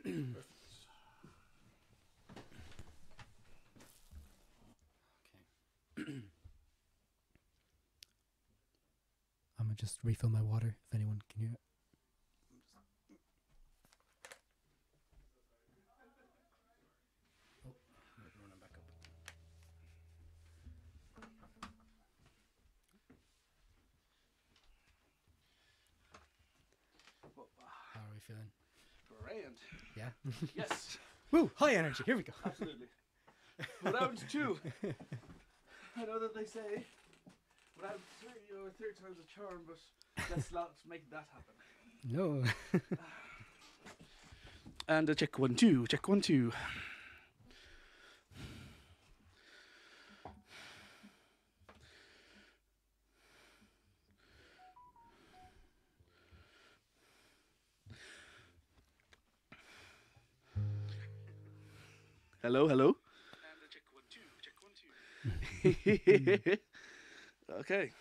I'm gonna just refill my water if anyone can hear it. Oh, running back up. How are we feeling? Grand. Yeah. Yes, Woo! High energy. Here we go. absolutely. Round two. I know that they say round three or third time's a charm, but let's not make that happen. No. And a check one two, check one two. Hello, hello. Check one two, check one two. okay.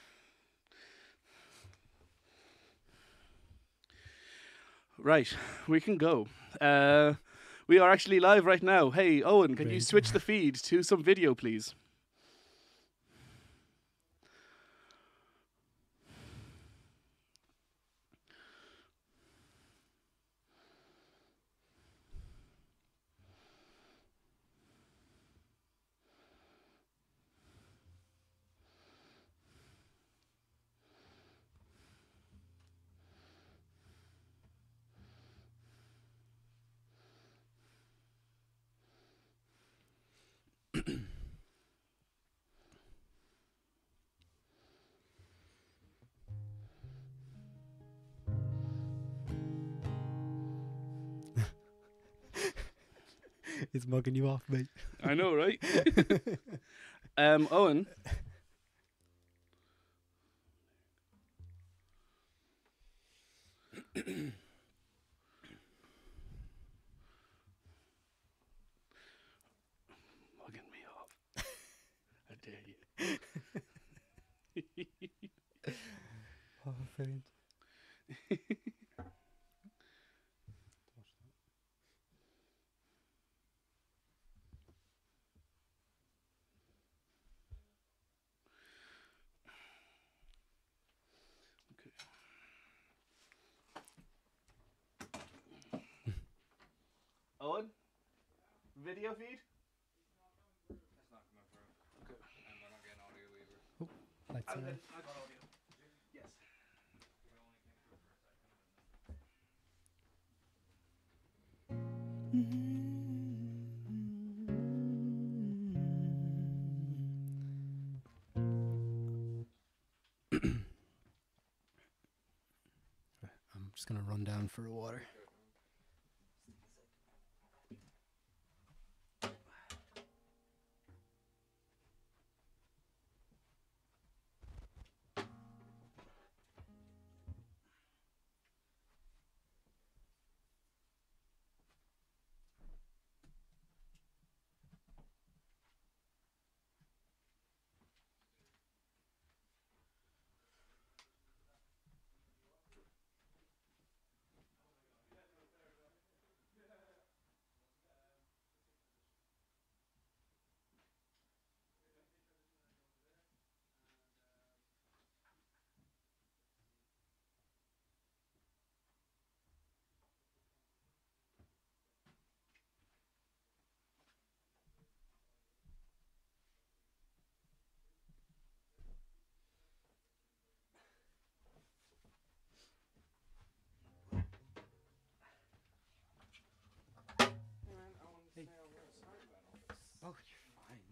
Right, we can go. Uh, we are actually live right now. Hey, Owen, can you switch the feed to some video, please? Mugging you off, mate. I know, right? um, Owen. Mugging me off. I dare you. Oh, brilliant. Owen? Video feed? Lights I'm are good. on. I got audio. Yes. I'm just gonna run down for a water.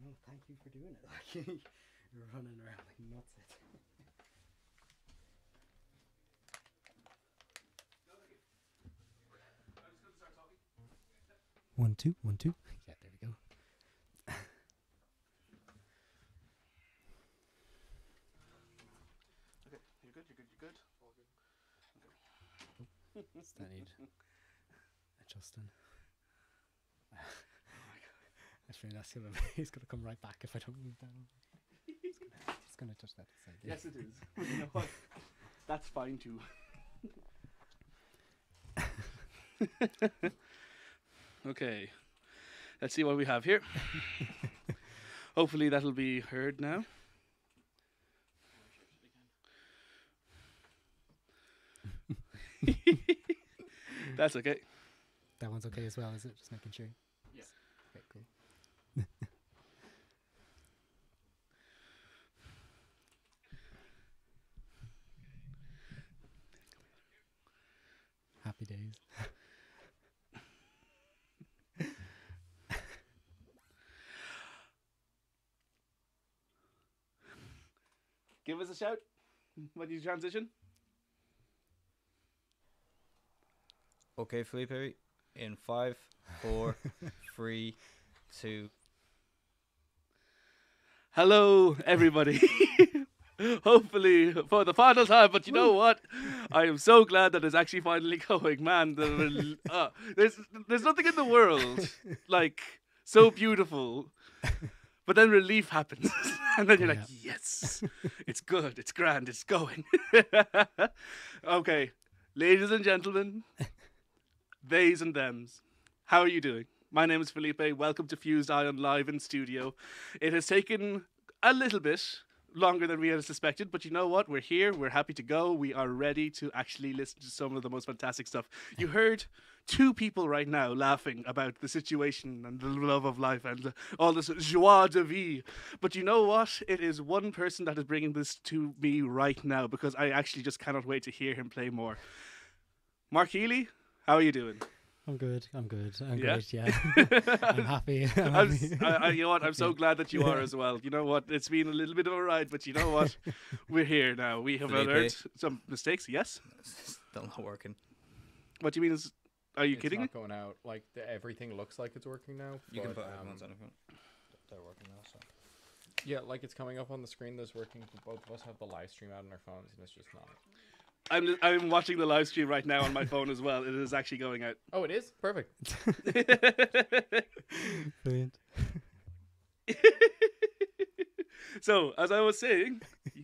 No, thank you for doing it. Like you're running around like nuts. One two one two. Yeah, there we go. Okay, you're good, you're good, you're good. All good. Does that need adjusting? Actually, that's gonna he's gonna come right back if I don't move down. He's he's gonna touch that side. yeah. Yes, it is. you know what? That's fine too. Okay. Let's see what we have here. Hopefully that'll be heard now. That's okay. That one's okay as well, is it? Just making sure. Yeah. Okay, cool. Happy days. Give us a shout when you transition. Okay, Felipe. In five, four, three, two. Hello, everybody. Hopefully for the final time, but you know what? I am so glad that it's actually finally going, man. The, uh, there's there's nothing in the world like so beautiful, but then relief happens, and then you're like, yes, it's good, it's grand, it's going. okay, ladies and gentlemen, theys and thems, how are you doing? My name is Felipe. Welcome to Fused Ion Live in studio. It has taken a little bit longer than we had suspected, but you know what? We're here. We're happy to go. We are ready to actually listen to some of the most fantastic stuff. You heard two people right now laughing about the situation and the love of life and all this joie de vie. But you know what? It is one person that is bringing this to me right now because I actually just cannot wait to hear him play more. Mark Healy, how are you doing? I'm good. I'm good. I'm Yeah? good. Yeah. I'm happy. I'm I'm, happy. s- I, I, you know what? I'm so glad that you are as well. You know what? It's been a little bit of a ride, but you know what? We're here now. We have learned some mistakes. Yes. Still not working. What do you mean? Is are you it's kidding? not going out. Like the, everything looks like it's working now. You can put um, headphones on if you want. They're working now, so. Yeah, like it's coming up on the screen. That's working. But both of us have the live stream out on our phones, and it's just not. I'm I'm watching the live stream right now on my phone as well. It is actually going out. Oh, it is perfect. Brilliant. so as I was saying,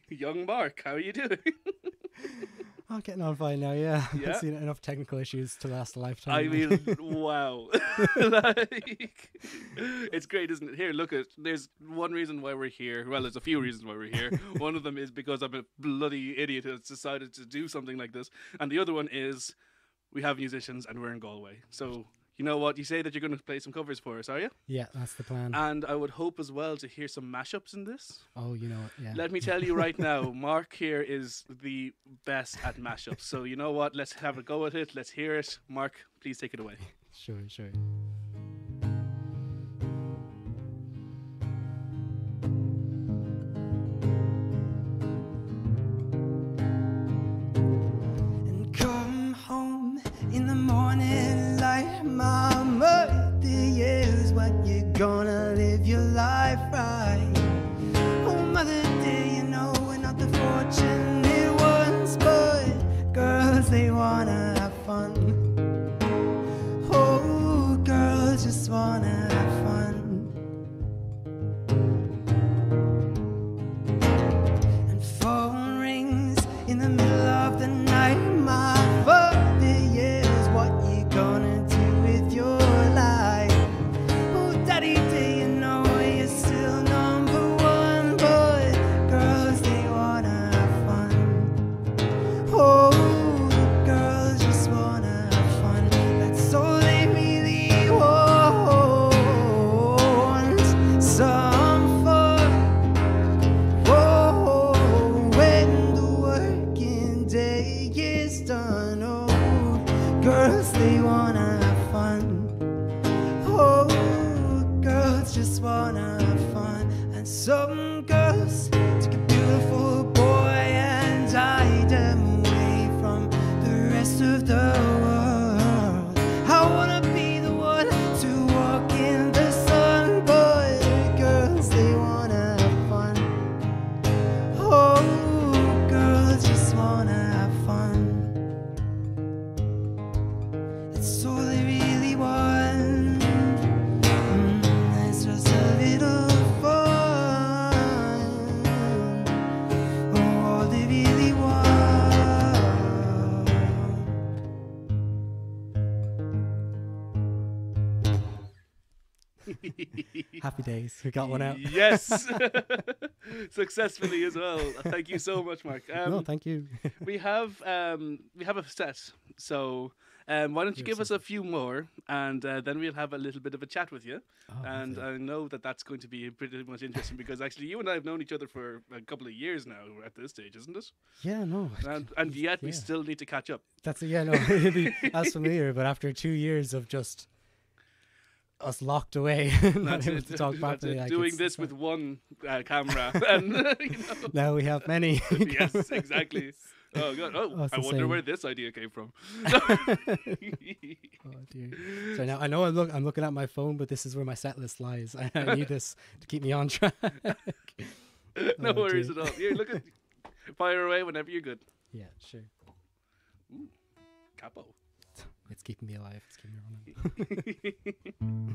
young Mark, how are you doing? I'm getting on fine now. Yeah. Yeah? I've seen enough technical issues to last a lifetime. I mean, wow. like, it's great, isn't it? Here, look at. There's one reason why we're here. Well, there's a few reasons why we're here. one of them is because I'm a bloody idiot who's decided to do something like this, and the other one is we have musicians and we're in Galway. So you know what? You say that you're going to play some covers for us, are you? yeah, that's the plan. And I would hope as well to hear some mashups in this. oh, you know it. Yeah. Let me tell you right now, Mark here is the best at mashups. So you know what? Let's have a go at it. Let's hear it. Mark, please take it away. Sure, sure. Mama, here's what you're gonna live your life right. Days. We got one out. Yes, successfully as well. Thank you so much, Mark. Um, no, thank you. we have um, we have a set, so um, why don't you give us a few more, and uh, then we'll have a little bit of a chat with you. Oh, and. I know that that's going to be pretty much interesting because actually you and I have known each other for a couple of years now at this stage, isn't it? yeah, no. And, and yet we still need to catch up. That's yeah, no, it'd be as familiar, but after two years of just us locked away, not able to talk properly, like, Doing this with one uh, camera, and you know, now we have many. yes, exactly. Oh god! Oh, Oh, I wonder where this idea came from. Oh dear. So now I know I'm look I'm looking at my phone, but this is where my set list lies. I, I need this to keep me on track. no Oh, worries dear. at all. Here, look at fire away whenever you're good. yeah, sure. Ooh, Capo. It's keeping me alive. It's keeping me running.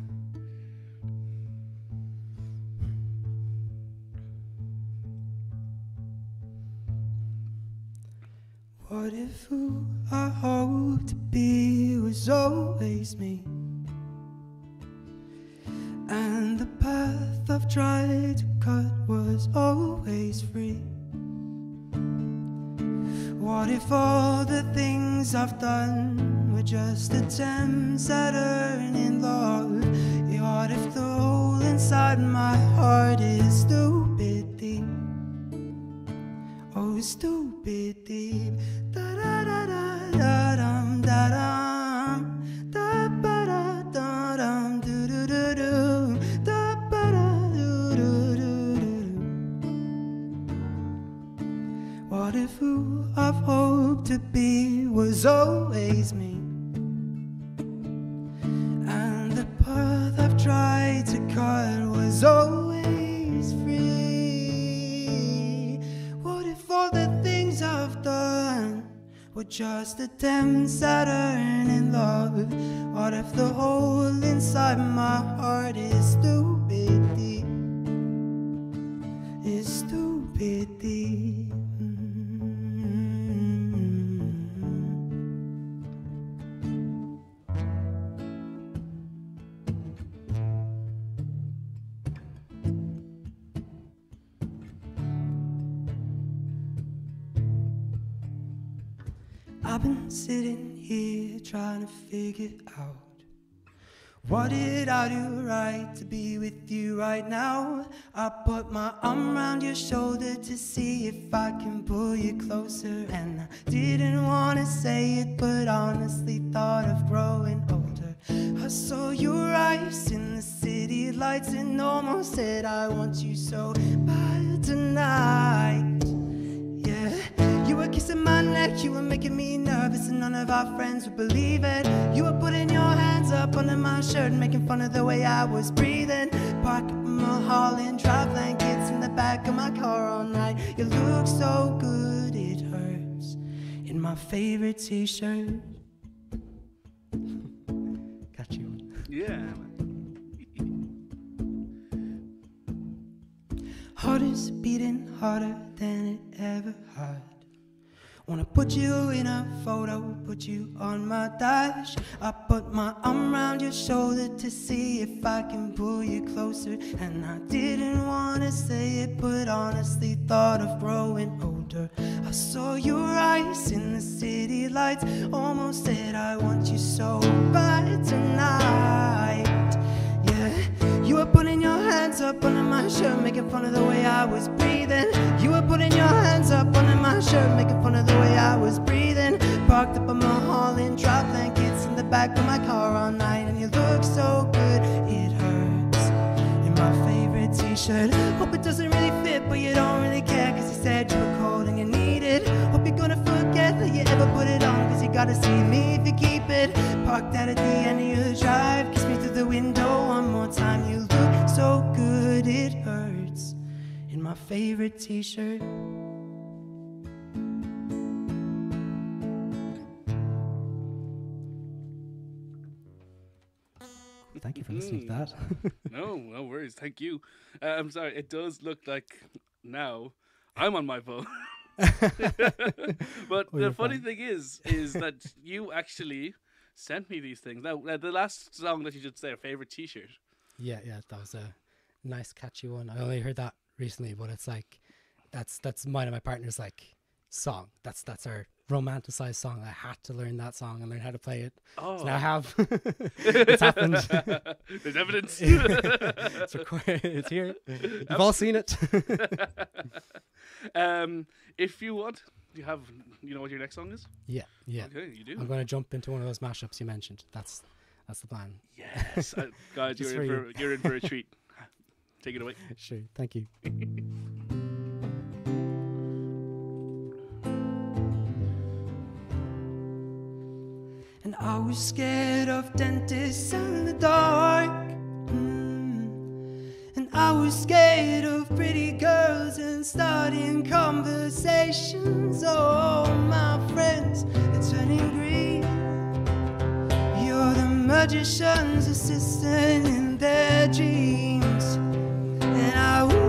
What if who I hoped to be was always me? And the path I've tried to cut was always free. What if all the things I've done just attempts at earning love? Yeah, What if the hole inside my heart is stupid deep? Oh, stupid deep. Da da da da da dum da. Da. What if who I've hoped to be was always me? Tried to cut was always free. What if all the things I've done were just attempts at earning love? What if the hole inside my heart is stupid deep? Is stupid sitting here trying to figure out what did I do right to be with you right now? I put my arm around your shoulder to see if I can pull you closer. And I didn't want to say it, but honestly thought of growing older. I saw your eyes in the city lights and almost said, I want you so bad tonight. Yeah, you were kissing my neck, you were making me nervous, and none of our friends would believe it. You were putting your hands up under my shirt and making fun of the way I was breathing. Park Mulholland, dry blankets in the back of my car all night. You look so good, it hurts. In my favorite t shirt. Catchy you. Yeah. Heart is beating harder than it ever had. Wanna put you in a photo, put you on my dash. I put my arm around your shoulder to see if I can pull you closer. And I didn't wanna say it, but honestly thought of growing older. I saw your eyes in the city lights, almost said I want you so bad tonight. Yeah, you were putting your hands up under my shirt, making fun of the way I was breathing. Putting your hands up under my shirt, making fun of the way I was breathing. Parked up on my Mulholland, drop blankets in the back of my car all night, and you look so good, it hurts. In my favorite t-shirt, hope it doesn't really fit, but you don't really care, cause you said you were cold and you need it. Hope you're gonna forget that you ever put it on, cause you gotta see me if you keep it. Parked out at the end of your drive, kiss me through the window one more time. You look so good, it hurts. In my favorite t-shirt. Thank you for listening to that. No, no worries. Thank you. Uh, I'm sorry. It does look like now I'm on my phone. but Oh, the funny fine. thing is, is that you actually sent me these things. Now, uh, the last song that you just said, favorite T-shirt. Yeah, yeah, that was a nice catchy one. I only heard that recently, but it's like that's that's mine and my partner's like song. That's that's our romanticized song. I had to learn that song and learn how to play it. Oh, So now I have. it's happened. There's evidence. it's, record- it's here. You've all seen it. um, if you want, you have? You know what your next song is? yeah, yeah. Okay, you do. I'm going to jump into one of those mashups you mentioned. That's that's the plan. Yes, uh, guys, you're in for for you're in for a treat. Take it away. Sure. Thank you. And I was scared of dentists in the dark. Mm. And I was scared of pretty girls and starting conversations. Oh, my friends, they're turning green. You're the magician's assistant in their dreams. I,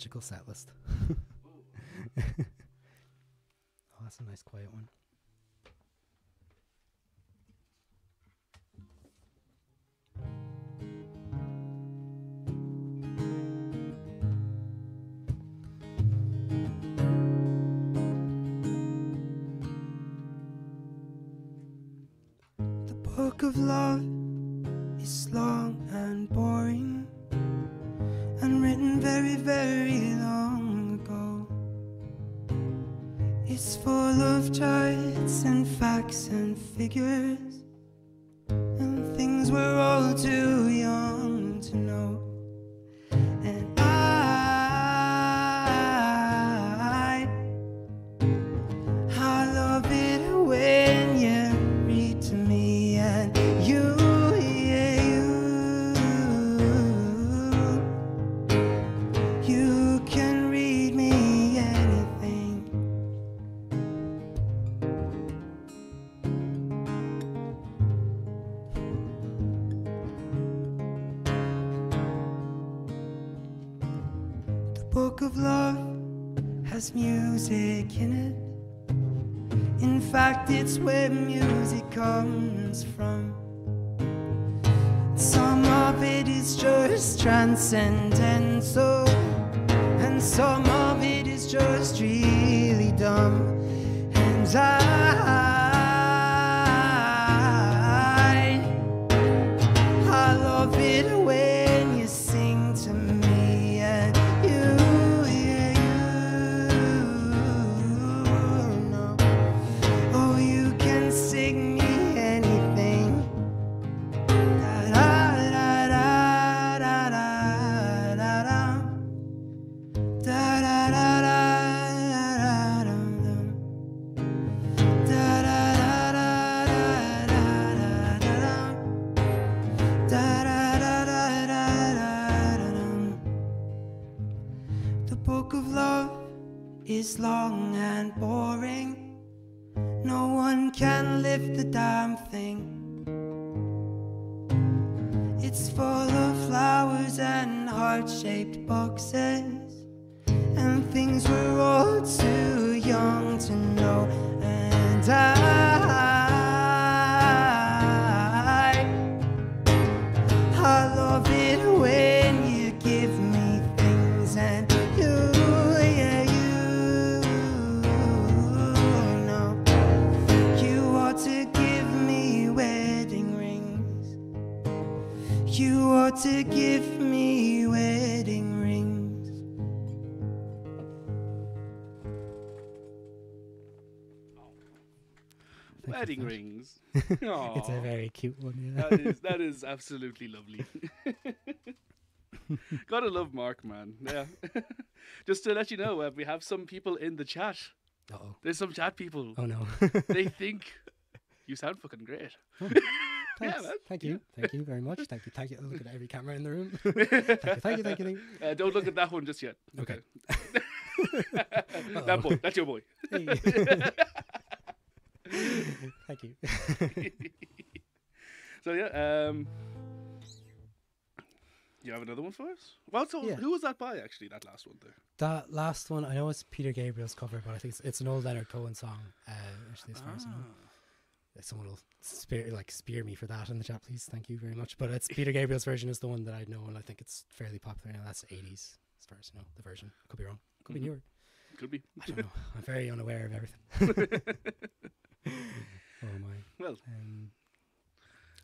magical set oh, that's a nice quiet one. The book of love is long and boring written very, very long ago. It's full of charts and facts and figures and things we're all too young to know. Book of love has music in it. In fact, it's where music comes from. Some of it is just transcendental, oh, and some of it is just really dumb. And I, Wedding rings. It's a very cute one, yeah. that is that is absolutely lovely. Gotta love Mark, man. Yeah. Just to let you know, uh, we have some people in the chat. Uh-oh. There's some chat people. Oh no. They think you sound fucking great. Thanks. man. Thank you. Thank you very much. Thank you. Thank you. Look at every camera in the room. thank you. Thank you. Thank you. Thank you. Uh, don't look at that one just yet. Okay. that boy, that's your boy. Hey. thank you. So yeah, um, you have another one for us? Well, so Yeah. who was that by actually? That last one there. That last one, I know it's Peter Gabriel's cover, but I think it's, it's an old Leonard Cohen song. Uh, actually, as far as I know. Someone will spear like spear me for that in the chat, please. Thank you very much. But it's Peter Gabriel's version is the one that I know, and I think it's fairly popular. And that's 80s, as far as I know. The version could be wrong, could Mhm. be newer. Could be. I don't know. I'm very unaware of everything. oh my. Well, Um,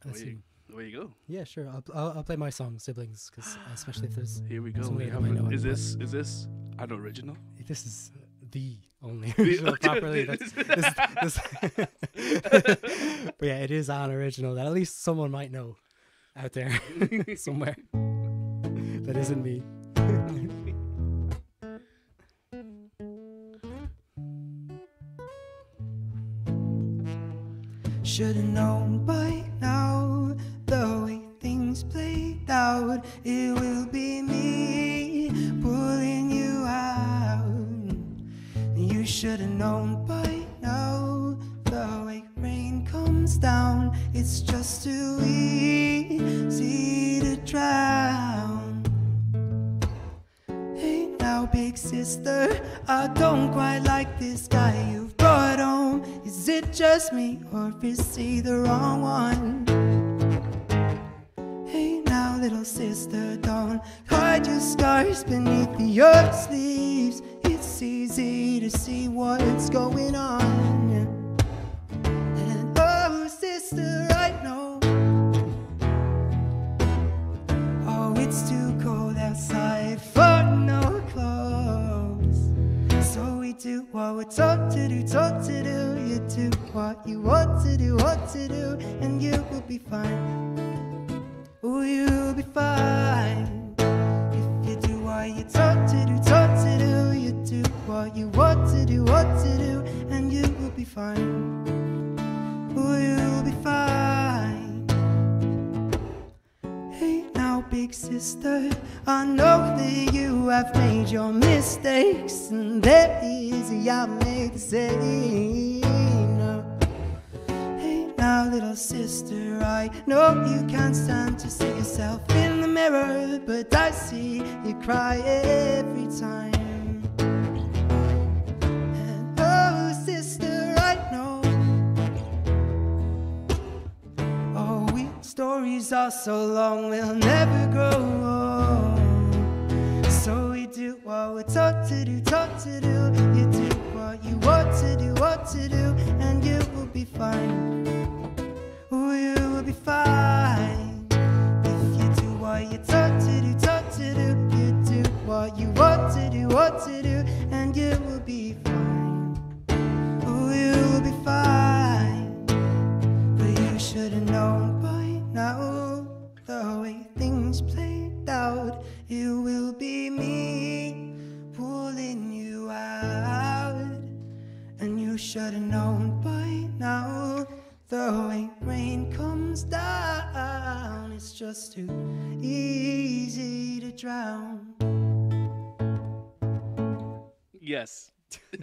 let's Away you- see. you go. Yeah, sure. I'll, I'll I'll play my song, siblings, because especially if there's Here we go. We have a- know is this is this an original? this is the only original properly. That's, this, this but yeah, it is an original that at least someone might know out there somewhere. that isn't me. Should've known by now the way things played out. It will be me pulling you out. You should've known by now the way rain comes down. It's just too easy to drown. Hey now, big sister, I don't quite like this guy. Is it just me, or is see the wrong one? Hey now, little sister, don't hide your scars beneath your sleeves. It's easy to see what's going on. And oh, sister, I know. Oh, it's too cold outside for do what we're taught to do, taught to do. You do what you want to do, what to do, and you will be fine. Oh, you'll be fine. If you do what you're taught to do, taught to do, you do what you want to do, what to do, and you will be fine. Oh, you'll be fine. Big sister, I know that you have made your mistakes, and they're easy, I made the same. Hey now, little sister, I know you can't stand to see yourself in the mirror, but I see you cry every time. Are so long, we'll never grow old. So we do what we're taught to do, taught to do. You do what you want to do, what to do, and you will be fine. Oh, you will be fine. If you do what you're taught to do, taught to do, you do what you want to do, what to do, and you will be fine. Oh, you will be fine. But you should have known now the way things played out. It will be me pulling you out. And you should have known by now the way rain comes down. It's just too easy to drown. Yes.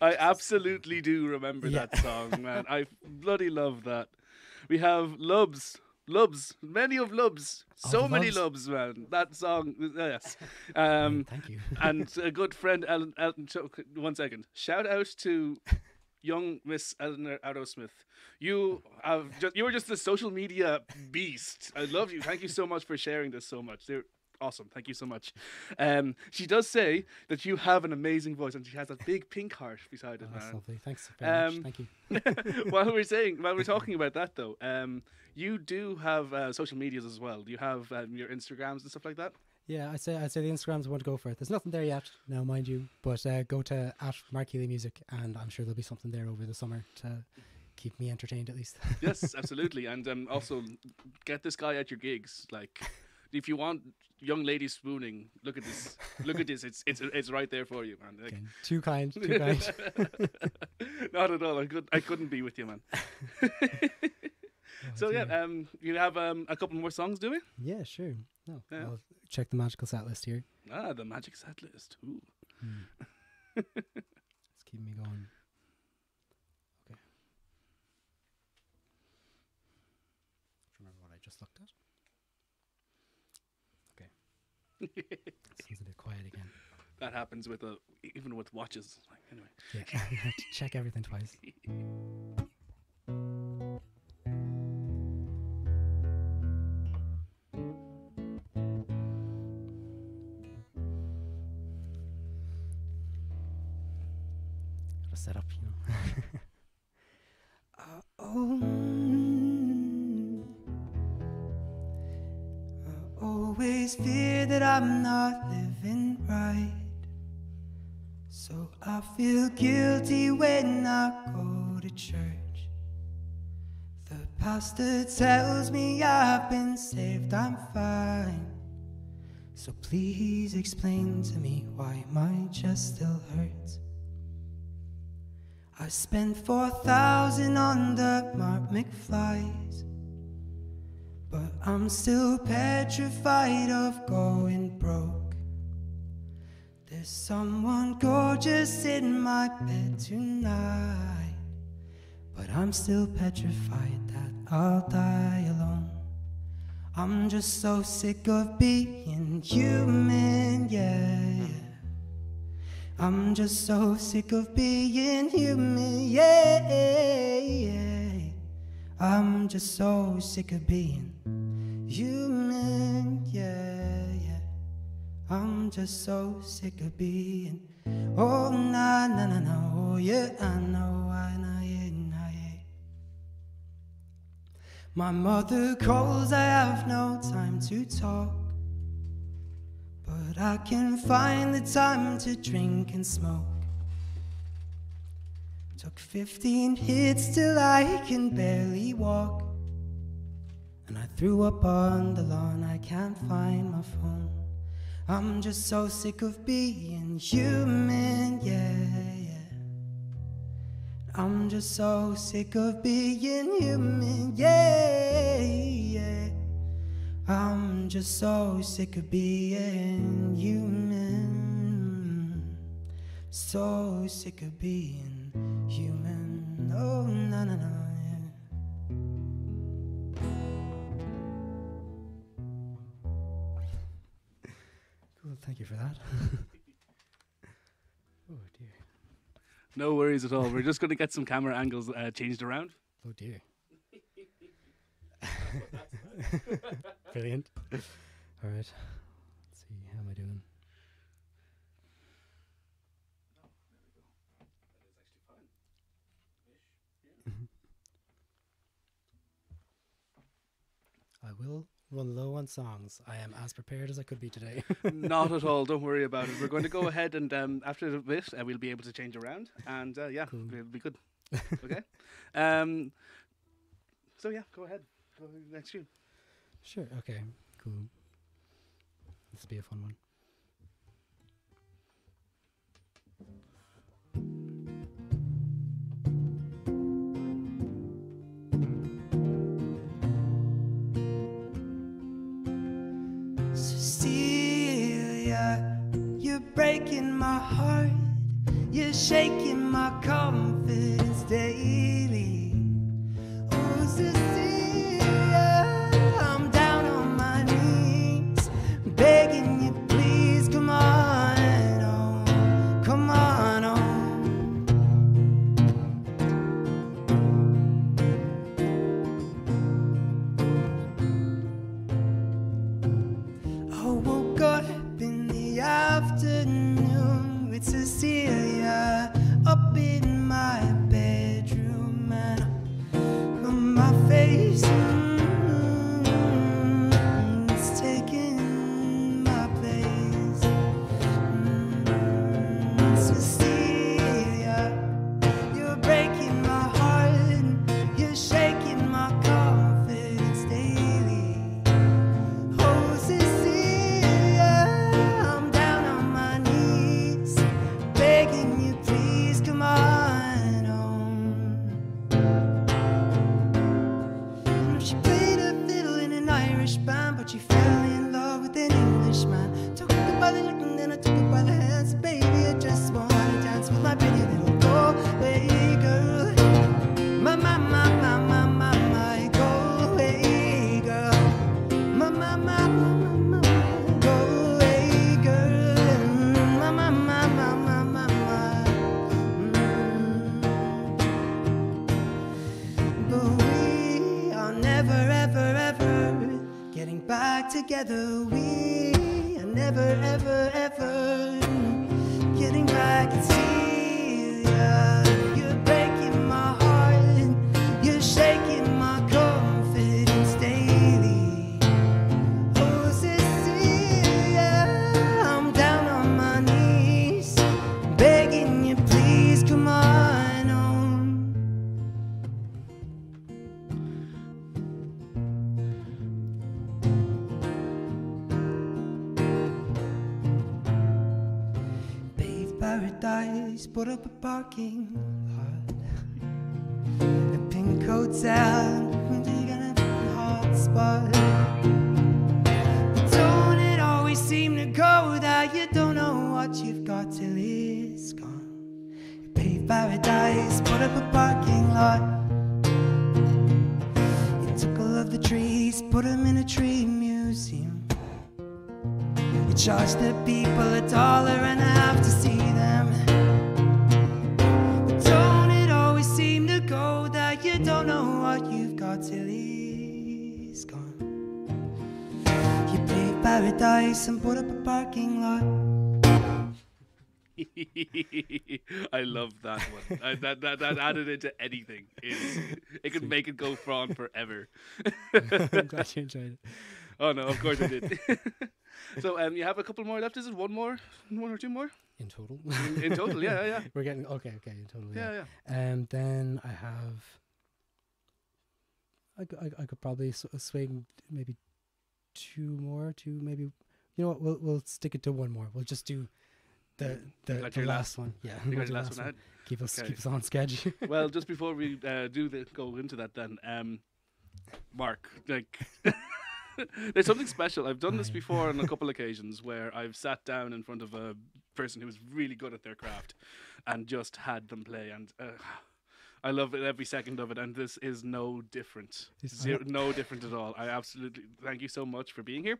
I absolutely do remember Yeah. that song, man. I bloody love that. We have Lubs. Lubs. Many of Lubs. All So many Lubs. Man. That song, yes. Um, Thank you. and a good friend, Ellen, so- one second. Shout out to young Miss Eleanor Arrowsmith. You have just, you are just a social media beast. I love you. Thank you so much for sharing this so much. They're awesome. Thank you so much. Um, she does say that you have an amazing voice, and she has a big pink heart beside it, Oh, that's lovely. Thanks very Um, much. Thank you. while we're saying, while we're talking about that, though, um, you do have uh, social medias as well. Do you have um, your Instagrams and stuff like that? Yeah, I'd say I'd say the Instagrams want to go for it. There's nothing there yet, now mind you, but uh, go to at Mark Healy Music, and I'm sure there'll be something there over the summer to keep me entertained at least. yes, absolutely. And um, also get this guy at your gigs. Like, if you want young ladies spooning, look at this. Look at this. It's it's it's right there for you, man. Like, Again, too kind, too kind. not at all. I could I couldn't be with you, man. so yeah, dear. um, you have um a couple more songs, do we? yeah, sure. No, Yeah. I'll check the magical set list here. Ah, the magic set list. Ooh. It's keeping me going. Okay. Remember what I just looked at? Seems a bit quiet again. That happens with uh, even with watches. Like, anyway. Yeah, I have to check everything twice. Set up, you know. fear that I'm not living right. So I feel guilty when I go to church. The pastor tells me I've been saved, I'm fine. So please explain to me why my chest still hurts. I spent four thousand on the Mark McFlys, but I'm still petrified of going broke. There's someone gorgeous in my bed tonight, but I'm still petrified that I'll die alone. I'm just so sick of being human, yeah. I'm just so sick of being human, yeah. I'm just so sick of being human, yeah, yeah. I'm just so sick of being, oh, na, na, na, na, oh, yeah, I know, I know, yeah, nah, yeah. My mother calls, I have no time to talk. But I can find the time to drink and smoke. Took 15 hits till I can barely walk. And I threw up on the lawn, I can't find my phone. I'm just so sick of being human, yeah, yeah. I'm just so sick of being human, yeah, yeah. I'm just so sick of being human. So sick of being human. Oh, no, no, no. For that. oh dear. No worries at all. We're just going to get some camera angles uh, changed around. Oh dear. Brilliant. All right. Let's see. How am I doing? I will run low on songs. I am as prepared as I could be today. Not at all. Don't worry about it. We're going to go ahead and um, after a bit, uh, we'll be able to change around, and uh, yeah, Cool. it'll be good. Okay. um. So yeah, go ahead. Go next tune. sure. Okay. Cool. This will be a fun one. Breaking my heart. You're shaking my confidence daily. Oh, Cecilia, parking lot. A pink hotel, dig on a hot spot. But Don't it always seem to go that you don't know what you've got till it's gone? You paved paradise, put up a parking lot. You took all of the trees, put them in a tree museum. You charged the people a dollar and a half to see them. Paradise and put up a parking lot. I love that one. Uh, that, that that added into anything. Is it could make it go on forever. I'm glad you enjoyed it. Oh no, of course I did. so um, you have a couple more left. Is it one more, one or two more In total. in, in total? Yeah, yeah, yeah, We're getting okay. Okay. In total. yeah, Yeah. yeah. Um. Then I have. I, I, I could probably s- swing maybe two more. Two maybe. You know what? We'll we'll stick it to one more. We'll just do the the, got the your last one. Yeah. We'll got do your the last one ahead. Keep us Okay. keep us on schedule. Well, just before we uh, do the go into that, then, um, Mark, like, there's something special. I've done this before on a couple occasions where I've sat down in front of a person who was really good at their craft and just had them play, and uh, I love it every second of it. And this is no different, Zero, no different at all. I absolutely thank you so much for being here.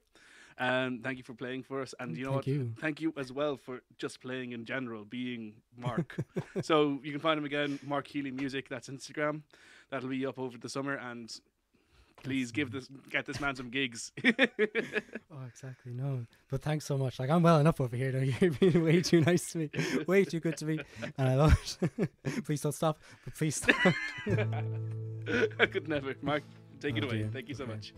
And thank you for playing for us. And mm, you know Thank what? you. Thank you as well for just playing in general, being Mark. so you can find him again, Mark Healy Music. That's Instagram. That'll be up over the summer. And Please give this get this man some gigs. Oh, exactly. No, but thanks so much. Like I'm well enough over here. Though you're being way too nice to me, way too good to me, and I love it. please don't stop. But please stop. I could never. Mark, take it Oh, away. dear. Thank you so Okay. much.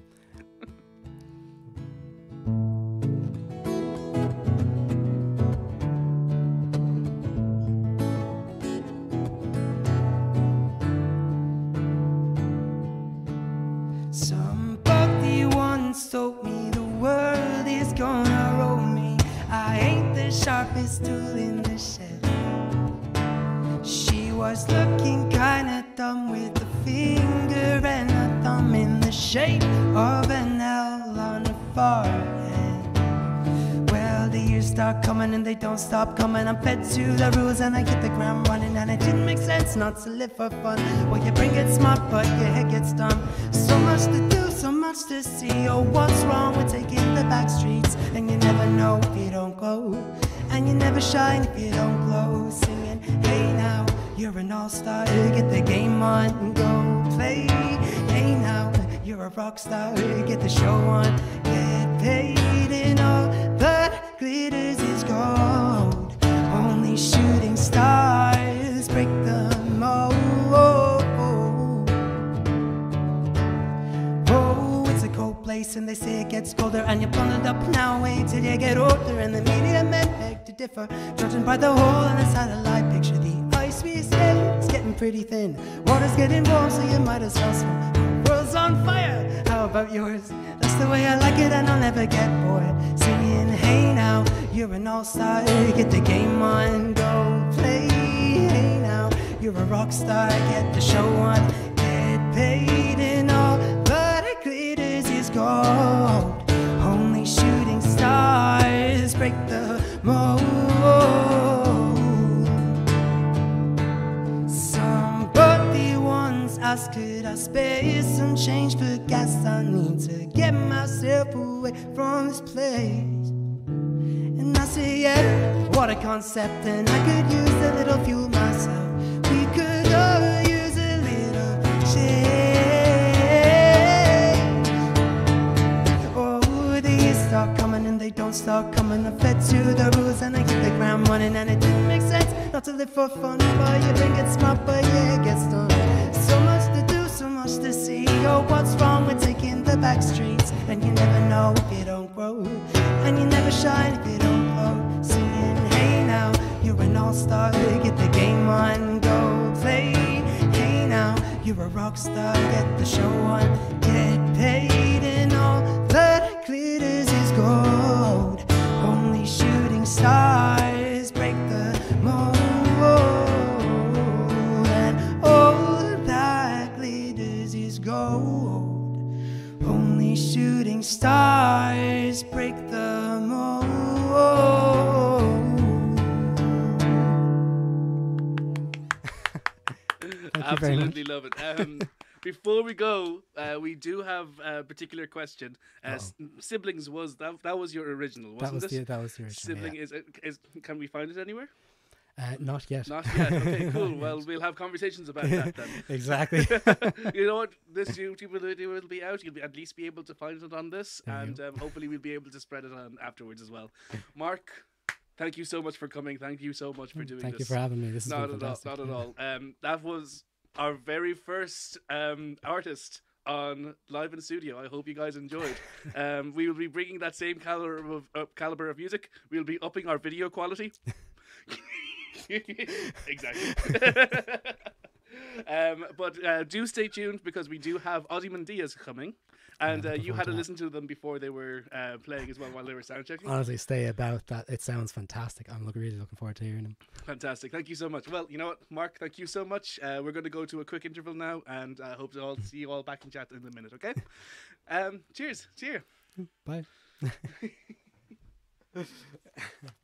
Sharpest tool in the shed. She was looking kinda dumb with a finger and a thumb in the shape of an L on her forehead. Start coming and they don't stop coming. I'm fed to the rules and I hit the ground running. And it didn't make sense not to live for fun. Well, you bring it smart, but your head gets dumb. So much to do, so much to see. Oh, what's wrong with taking the back streets? And you never know if you don't go. And you never shine if you don't glow. Singing, hey now, you're an all star. Get the game on, and go play. Hey now, you're a rock star. Get the show on, get paid. And all and they say it gets colder And you're bundled up now, wait till you get older And the media men beg to differ. Judging by the hole in the satellite picture The ice we sail. Is getting pretty thin. Water's getting warm so you might as well swim. World's on fire, how about yours? That's the way I like it and I'll never get bored. Singing, hey now, you're an all-star. Get the game on, go play. Hey now, you're a rock star. Get the show on, get paid gold Only shooting stars break the mold Somebody once asked, could I spare some change for gas? I need to get myself away from this place. And I say, yeah, what a concept, and I could use a little fuel myself. We could all use a little change. They don't start coming. I'm fed to the rules and I hit the ground running, and it didn't make sense not to live for fun. But you think it's smart, but yeah, it gets done. So much to do, so much to see. Oh, what's wrong with taking the back streets? And you never know if you don't grow, and you never shine if you don't glow. Singing, hey now, you're an all-star. Get the game on, go play. Hey now, you're a rock star. Get the show on, get paid, and all stars break the mold, and all that glitters is gold. Only shooting stars break the mold. Thank you very much. Absolutely love it. Um, before we go, uh, we do have a particular question. Uh, s- siblings was that that was your original, wasn't That was it? the that was the original. Sibling yeah. is, is can we find it anywhere? Uh, not yet. Not yet. Okay, cool. Well, we'll have conversations about that then. exactly. you know what? This YouTube video will be out. You'll be, at least be able to find it on this, There and um, hopefully we'll be able to spread it on afterwards as well. Mark, thank you so much for coming. Thank you so much for doing Thank you for having me. This is not at all. Not at all. Um, that was our very first um artist on live in studio. I hope you guys enjoyed. um, we will be bringing that same caliber of uh, caliber of music. We'll be upping our video quality. exactly. um, but uh, do stay tuned because we do have Ozymandias coming. And Yeah, uh, you had to that. listen to them before they were uh, playing as well while they were sound checking. Honestly, stay about that. It sounds fantastic. I'm look, really looking forward to hearing them. Fantastic. Thank you so much. Well, you know what, Mark, thank you so much. Uh, we're going to go to a quick interval now and I hope to all see you all back in chat in a minute, okay? Um, cheers. Cheers. Bye.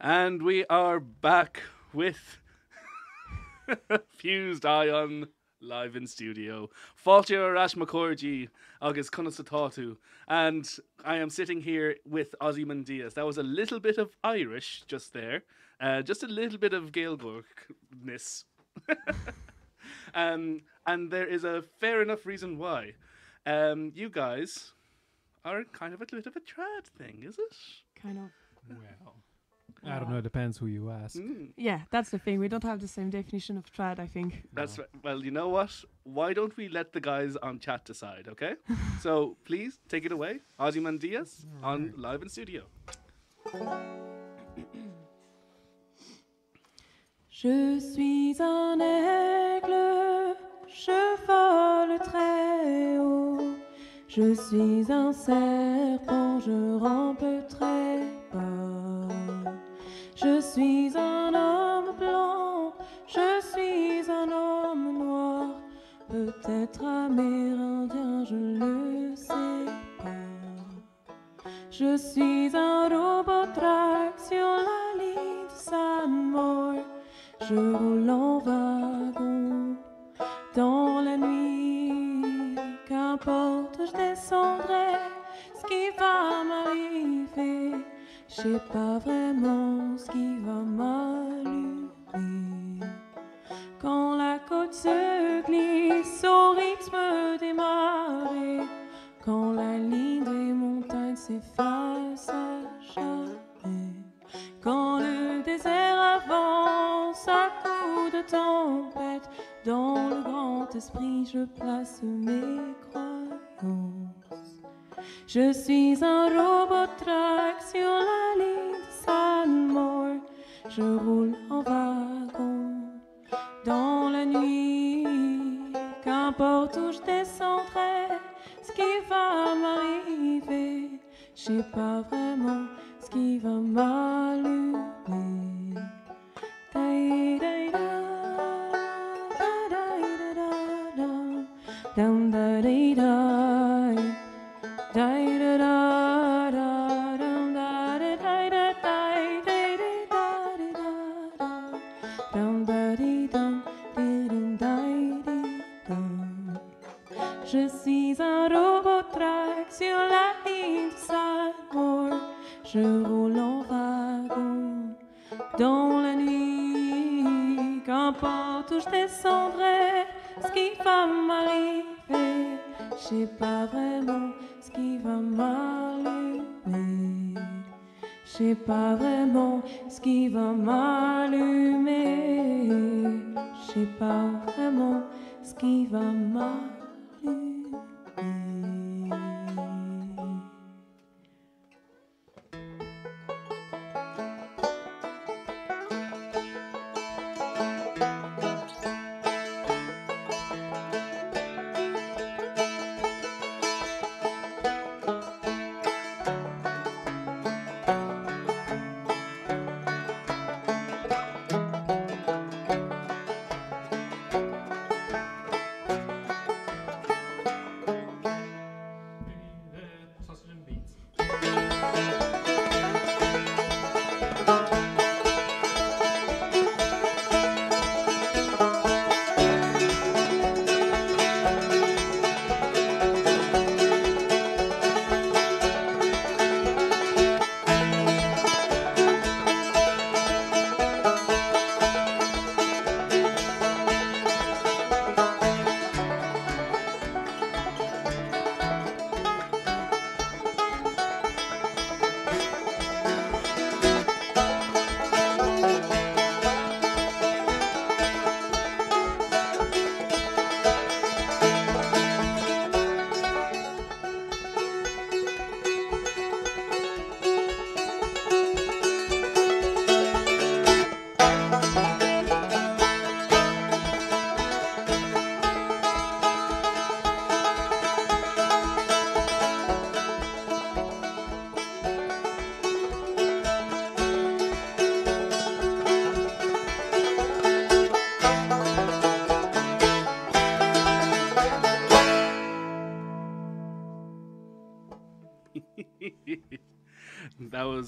And we are back with Fused Ion live in studio. Fáilte Rash McCorgy, August Kunasatatu. And I am sitting here with Ozymandias. That was a little bit of Irish just there. Uh, just a little bit of Gaelgorkness. um, and there is a fair enough reason why. Um, you guys are kind of a bit of a trad thing, is it? Kind of. Well, I don't know. It depends who you ask. Mm. Yeah, that's the thing. We don't have the same definition of trad, I think. That's right. Well, you know what? Why don't we let the guys on chat decide, okay? so please take it away. Ozymandias on live in studio. Je suis un aigle, je vole très haut. Je suis un serpent, je rampe très bas. Je suis un homme blanc, je suis un homme noir. Peut-être amérindien, je le sais pas. Je suis un robot track sur la ligne de Sanmore. Je roule en wagon dans la nuit. Qu'importe, je descendrai. Ce qui va m'arriver, je sais pas vraiment ce qui va m'allumer. Quand la côte se glisse au rythme des marées, quand la ligne des montagnes s'efface à jamais, quand le désert avance à coups de tempête, dans le grand esprit je place mes croyances. Je suis un robot track sur la ligne de Sanmore, je roule en wagon dans la nuit, qu'importe où je descendrai, ce qui va m'arriver, je sais pas vraiment ce qui va m'allumer. Va m'arriver, je sais pas vraiment ce qui va m'allumer. Je sais pas vraiment ce qui va m'allumer. Je sais pas vraiment ce qui va m'allumer.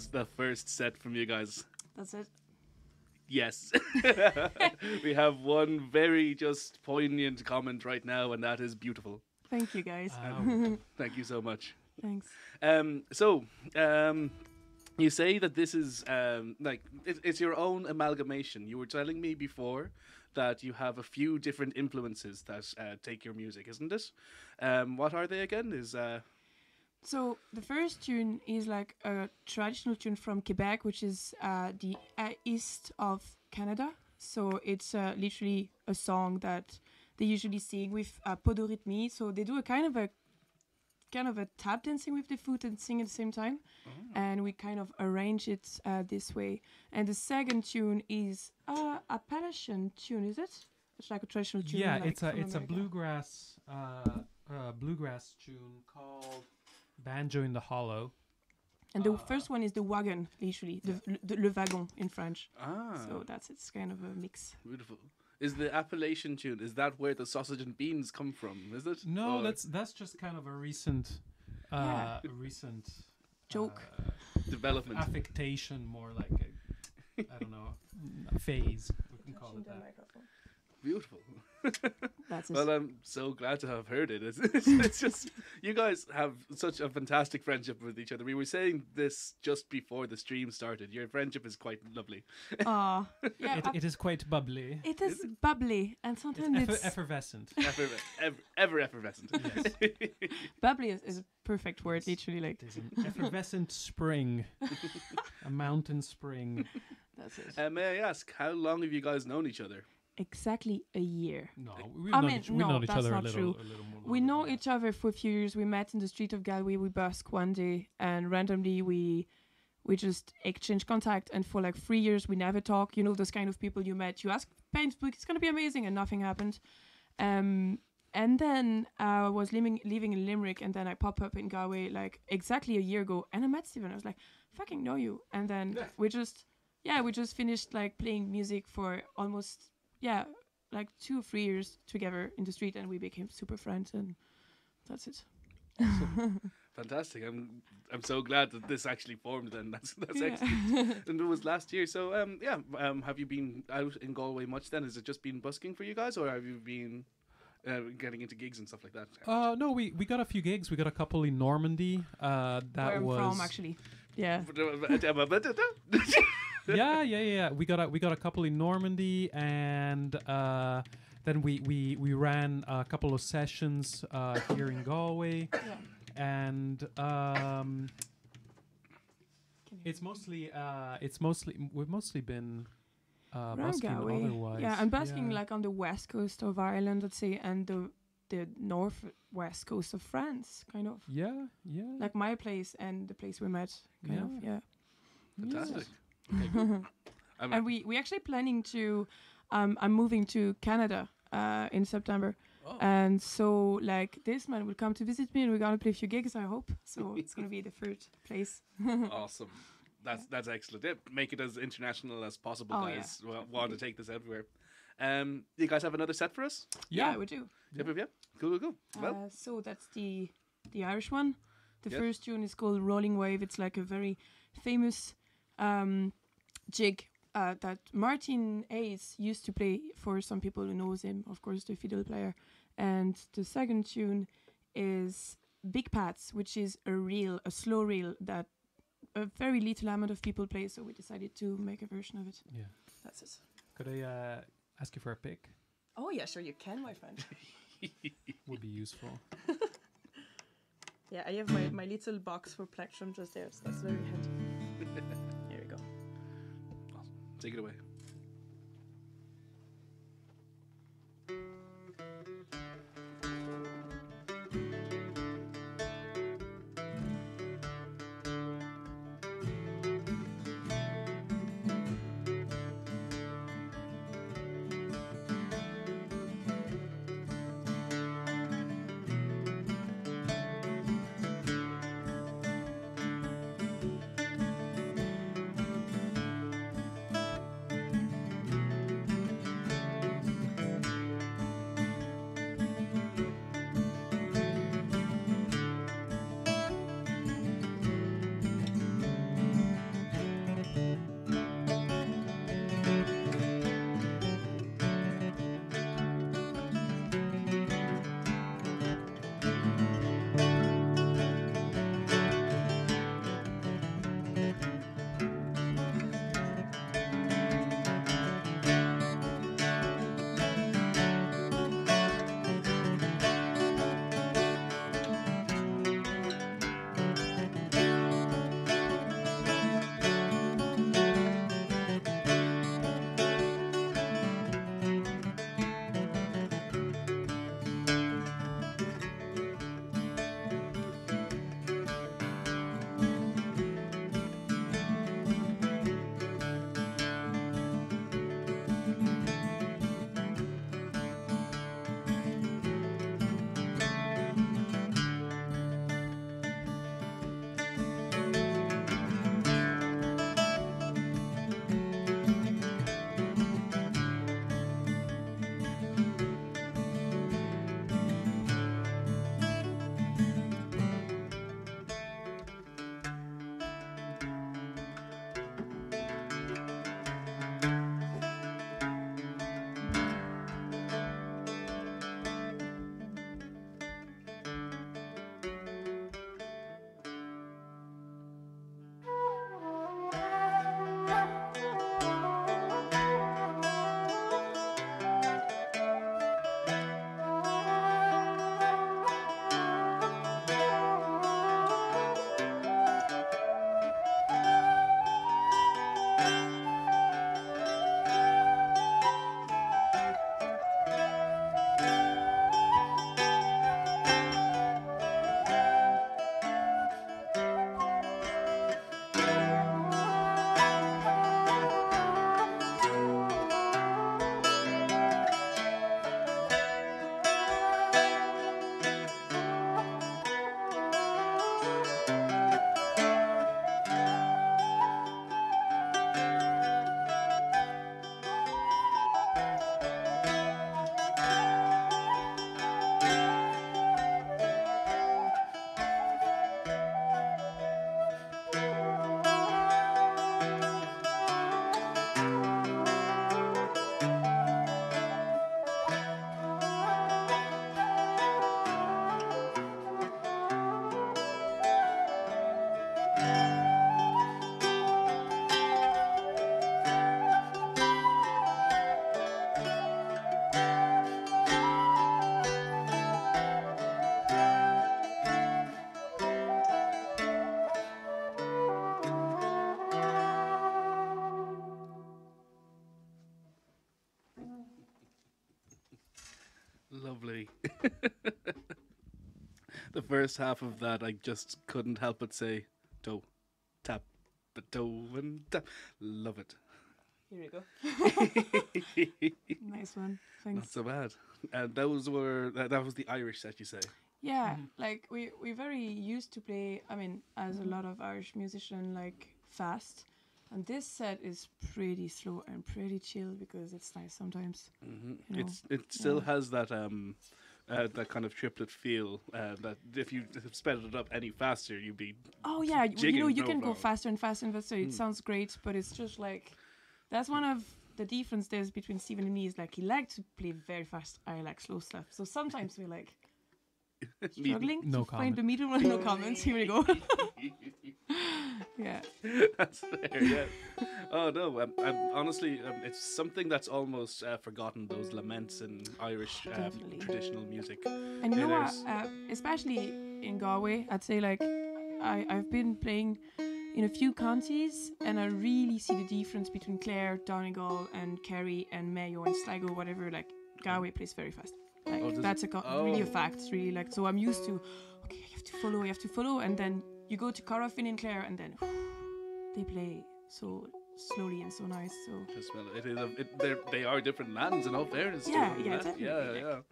Was the first set from you guys. That's it. Yes. we have one very just poignant comment right now, and that is beautiful. Thank you, guys. Um, Thank you so much. Thanks. Um, so, um, you say that this is um, like it, it's your own amalgamation. You were telling me before that you have a few different influences that uh, take your music, isn't it? Um, what are they again? Is uh, So the first tune is like a traditional tune from Quebec, which is uh, the uh, east of Canada. So it's uh, literally a song that they usually sing with uh, podorythmie. So they do a kind of a kind of a tap dancing with the foot and sing at the same time, and we kind of arrange it uh, this way. And the second tune is uh, Appalachian tune, is it? It's like a traditional tune. yeah, like it's a it's a bluegrass uh, uh, bluegrass tune called "Banjo in the Hollow." And the first one is the wagon, literally, the, the, le wagon in French. ah, So that's it's kind of a mix. beautiful. Is the Appalachian tune? Is that where the sausage and beans come from? Is it? No, Or that's that's just kind of a recent, uh, Yeah. recent Joke. uh, development. affectation, more like a, I don't know, phase. We can call it that. Beautiful. That's. Well, I'm so glad to have heard it. It's, it's, it's just you guys have such a fantastic friendship with each other. We were saying this just before the stream started. Your friendship is quite lovely. Aw, yeah, It, it is quite bubbly. it is bubbly, and It's sometimes effer- it's effervescent. ever, ever, ever effervescent. bubbly is, is a perfect word, literally. Like It is an effervescent spring, a mountain spring. that's it. uh, may I ask, how long have you guys known each other? Exactly a year. No, we've I mean, no, that's other a not little, true. a little more. We know each other for a few years. We met in the street of Galway. We busk one day, and randomly we we just exchange contact. And for like three years, we never talk. You know, those kind of people you met. You ask paintbook, it's gonna be amazing, and nothing happened. Um, and then I was living living in Limerick, and then I pop up in Galway like exactly a year ago, and I met Stephen. I was like, "Fucking know you!" And then we just yeah, we just finished like playing music for almost yeah like two or three years together in the street, and we became super friends, and that's it. Fantastic. I'm I'm so glad that this actually formed. Then that's that's Yeah. excellent. and it was last year. So um yeah um have you been out in Galway much? Then has it just been busking for you guys, or have you been uh, getting into gigs and stuff like that? Uh, no, we, we got a few gigs. We got a couple in Normandy. Uh, that Where I'm was from, actually. Yeah. yeah, yeah, yeah. We got a we got a couple in Normandy, and uh, then we, we we ran a couple of sessions uh, here in Galway, Yeah. and um, it's mostly uh, it's mostly we've mostly been uh, Around busking Galway. otherwise. Yeah, I'm busking yeah. like on the west coast of Ireland, let's say, and the the northwest coast of France, kind of. yeah, yeah, Like my place and the place we met, kind of. Yeah. Fantastic. I'm And we we actually planning to. Um, I'm moving to Canada uh, in September. Oh. And so, like, this man will come to visit me, and we're gonna play a few gigs. I hope. So it's gonna be the first place. awesome. That's that's excellent. Yeah, make it as international as possible, Oh, yeah. guys. Wa- want to take this everywhere. Um, you guys have another set for us? yeah, we do. Yep, yep, yep. Cool, cool, cool. Well, Uh, so that's the the Irish one. The Yes. first tune is called Rolling Wave. It's like a very famous um, jig uh, that Martin Hayes used to play for some people who knows him, of course, the fiddle player. And the second tune is Big Pats, which is a reel, a slow reel that a very little amount of people play. So we decided to make a version of it. Yeah. That's it. Could I uh, ask you for a pick? Oh yeah, sure you can, my friend. Would be useful. Yeah, I have my, my little box for plectrum just there, so that's very handy. Take it away. First half of that, I just couldn't help but say, toe, tap, the toe and tap. Love it. Here we go. Nice one. Thanks. Not so bad. And those were that, that was the Irish set, you say. Yeah, like we we very used to play. I mean, as a lot of Irish musician, like fast, and this set is pretty slow and pretty chill because it's nice sometimes. hmm You know, It's it still yeah. has that um. Uh, that kind of triplet feel. Uh, that if you sped it up any faster, you'd be Oh yeah, you know you no can go faster and faster and faster. It Mm. sounds great, but it's just like that's one of the differences between Stephen and me. Is like he likes to play very fast. I like slow stuff. So sometimes we're like struggling No to find the middle. No comments. Here we go. yeah. That's fair, yeah. Oh no, um, um, honestly, um, it's something that's almost uh, forgotten. Those laments in Irish um, traditional music. And you know what? Uh, especially in Galway, I'd say like I I've been playing in a few counties, and I really see the difference between Clare, Donegal, and Kerry, and Mayo, and Sligo, whatever. Like Galway plays very fast. Like Oh, that's a co- really a Oh. fact. Really like so I'm used to. Okay, you have to follow. You have to follow, and then you go to Corofin in Clare, and then they play so slowly and so nice. So Just well, it is. A, it, they're- different lands, in all fairness. Yeah, yeah, that- definitely, yeah, like,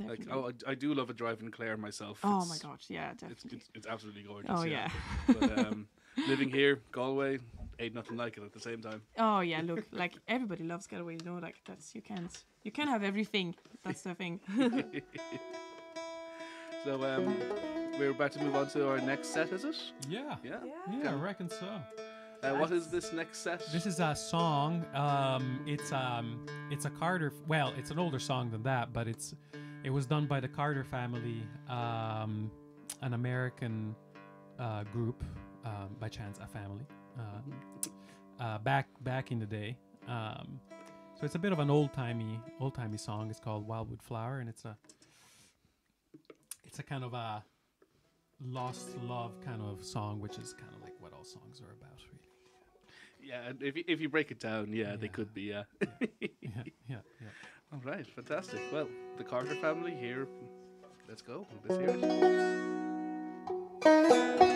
yeah. Like, oh, I, I do love a drive in Clare myself. oh It's- my gosh, yeah, It's, definitely. it's, it's absolutely gorgeous. oh yeah. but um, living here, Galway, ain't nothing like it at the same time. Oh yeah, look, like everybody loves Galway, you know, like that's you can't you can't have everything. That's the thing. So um, we're about to move on to our next set, is it? Yeah. Yeah. Yeah, I reckon so. Uh, what is this next set? This is a song. Um, it's um, it's a Carter. Well, it's an older song than that, but it's it was done by the Carter family, um, an American uh, group, um, by chance a family, uh, uh, back back in the day. Um, so it's a bit of an old timey old timey song. It's called Wildwood Flower, and it's a it's a kind of a lost love kind of song, which is kind of like what all songs are about, really. Yeah, and if you, if you break it down, yeah, they could be. Yeah. Yeah, yeah, yeah. All right, fantastic. Well, the Carter family here. Let's go. Let's hear it.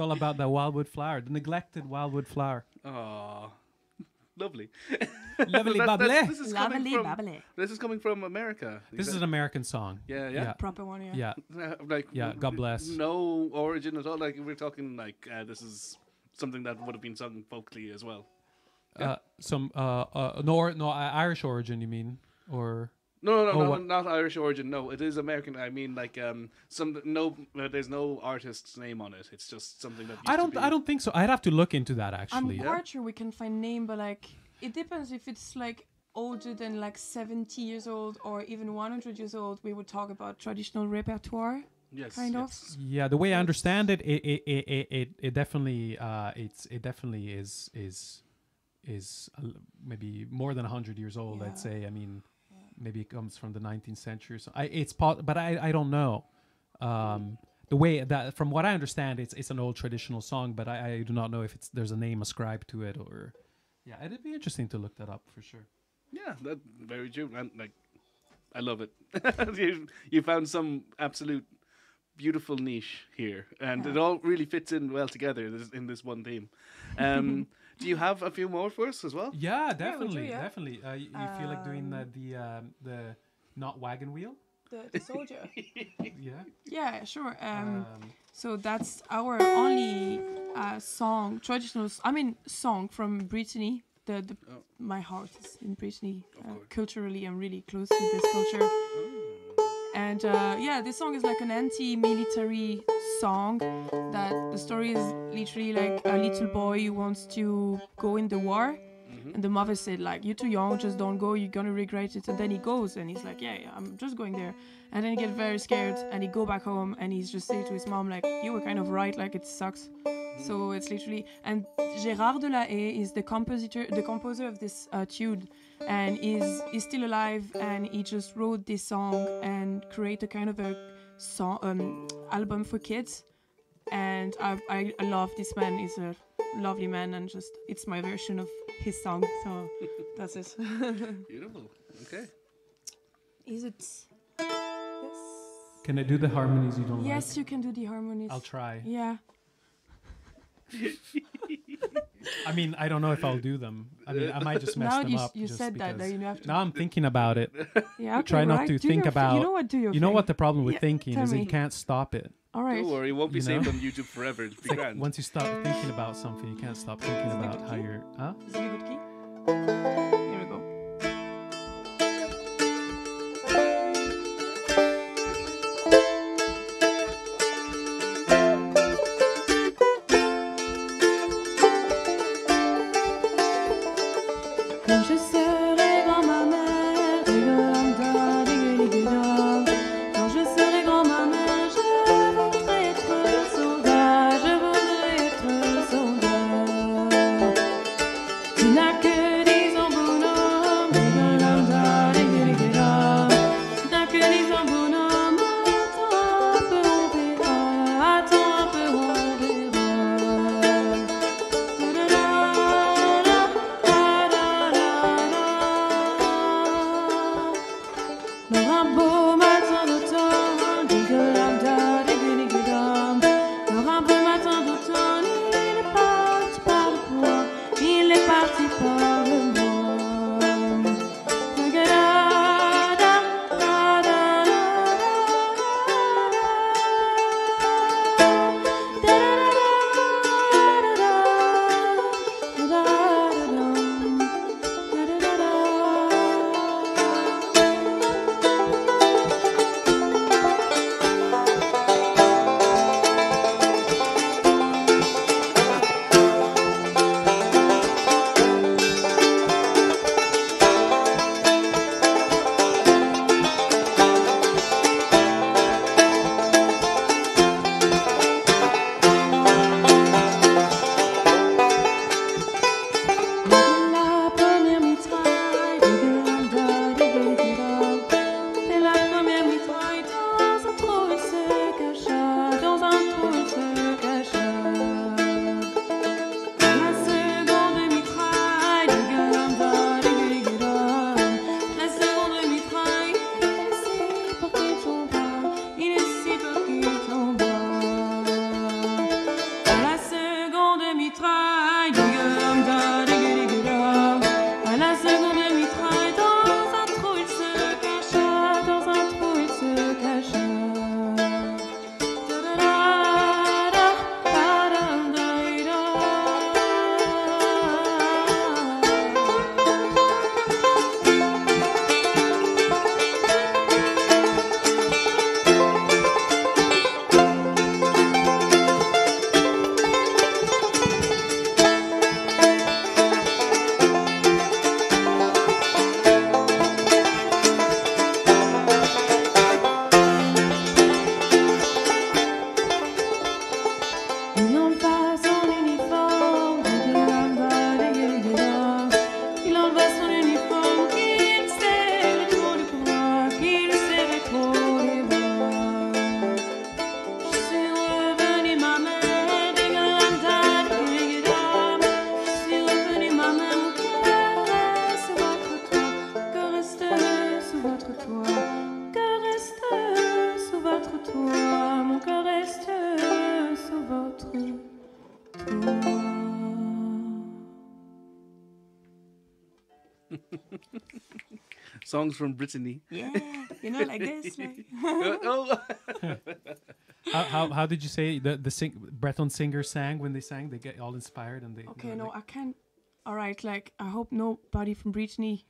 All about the wildwood flower, the neglected wildwood flower. Aw, lovely. Lovely That- bubbly. that's- This is coming from. bubbly. This is coming from America. This is an American song. Yeah, Yeah, yeah. Proper one, yeah. yeah. Uh, like Yeah, God bless. No origin at all. Like we're talking like uh, this is something that would have been sung vocally as well. Uh, some uh, uh, no, or- no uh, Irish origin. You mean or? No, no, no, Oh, no not Irish origin. No, it is American. I mean, like um, some no. Uh, there's no artist's name on it. It's just something that. Used I don't. be- I don't think so. I'd have to look into that actually. I'm actually. quite sure we can find name, but like it depends if it's like older than like 70 years old or even 100 years old. We would talk about traditional repertoire. Yes, kind of. Yeah, the way I understand it, it it it it, it, it definitely uh it's it definitely is is is maybe more than hundred years old. Yeah. I'd say. I mean, maybe it comes from the 19th century. So I it's pot, but I I don't know. Um, the way that from what I understand, it's it's an old traditional song, but I, I do not know if it's there's a name ascribed to it or. Yeah, it'd be interesting to look that up for sure. Yeah, that very true. And like, I love it. you you found some absolute beautiful niche here, and it all really fits in well together this, in this one theme. Um, do you have a few more for us as well? Yeah, we do, definitely, yeah. definitely. Uh, you, you feel like doing the the um, the not wagon wheel? The, the soldier. Yeah. yeah, sure. Um, Um, so that's our only uh, song, traditional. I mean, song from Brittany. The, the Oh. my heart is in Brittany. Uh, culturally, I'm really close to this culture. And uh, yeah, this song is like an anti-military song. That the story is literally like a little boy who wants to go in the war, and the mother said like, "You're too young, just don't go. You're gonna regret it." And then he goes, and he's like, "Yeah, yeah I'm just going there." And then he get very scared, and he go back home, and he's just say to his mom like, "You were kind of right. Like it sucks." So it's literally and Gérard Delahaye is the compositor, the composer of this uh, tune, and is is still alive, and he just wrote this song and create a kind of a song um, album for kids. And I, I, I love this man. He's a lovely man, and just it's my version of his song. So that's it. Beautiful. Okay. is it? Yes. can I do the harmonies you don't Yes, you can do the harmonies. I'll try. Yeah. I mean, I don't know if I'll do them. I mean, I might just mess now them you, up. you just said that, because- then you have to. Now I'm thinking about it. yeah, okay, try not right. to Do think your thi- You about- know what? Do your You know what the problem with Yeah, thinking is me. you can't stop it. All right. Don't worry, it won't be You saved know? on YouTube forever. It'll be It's like grand. once you stop thinking about something, you can't stop thinking about how you're. Huh? Is it a good key? Songs from Brittany. Yeah, you know, like this. Like. oh, How, how, how did you say the the sing, Breton singer sang when they sang? They get all inspired and they. Okay, they're no, like- I can't. All right, like I hope nobody from Brittany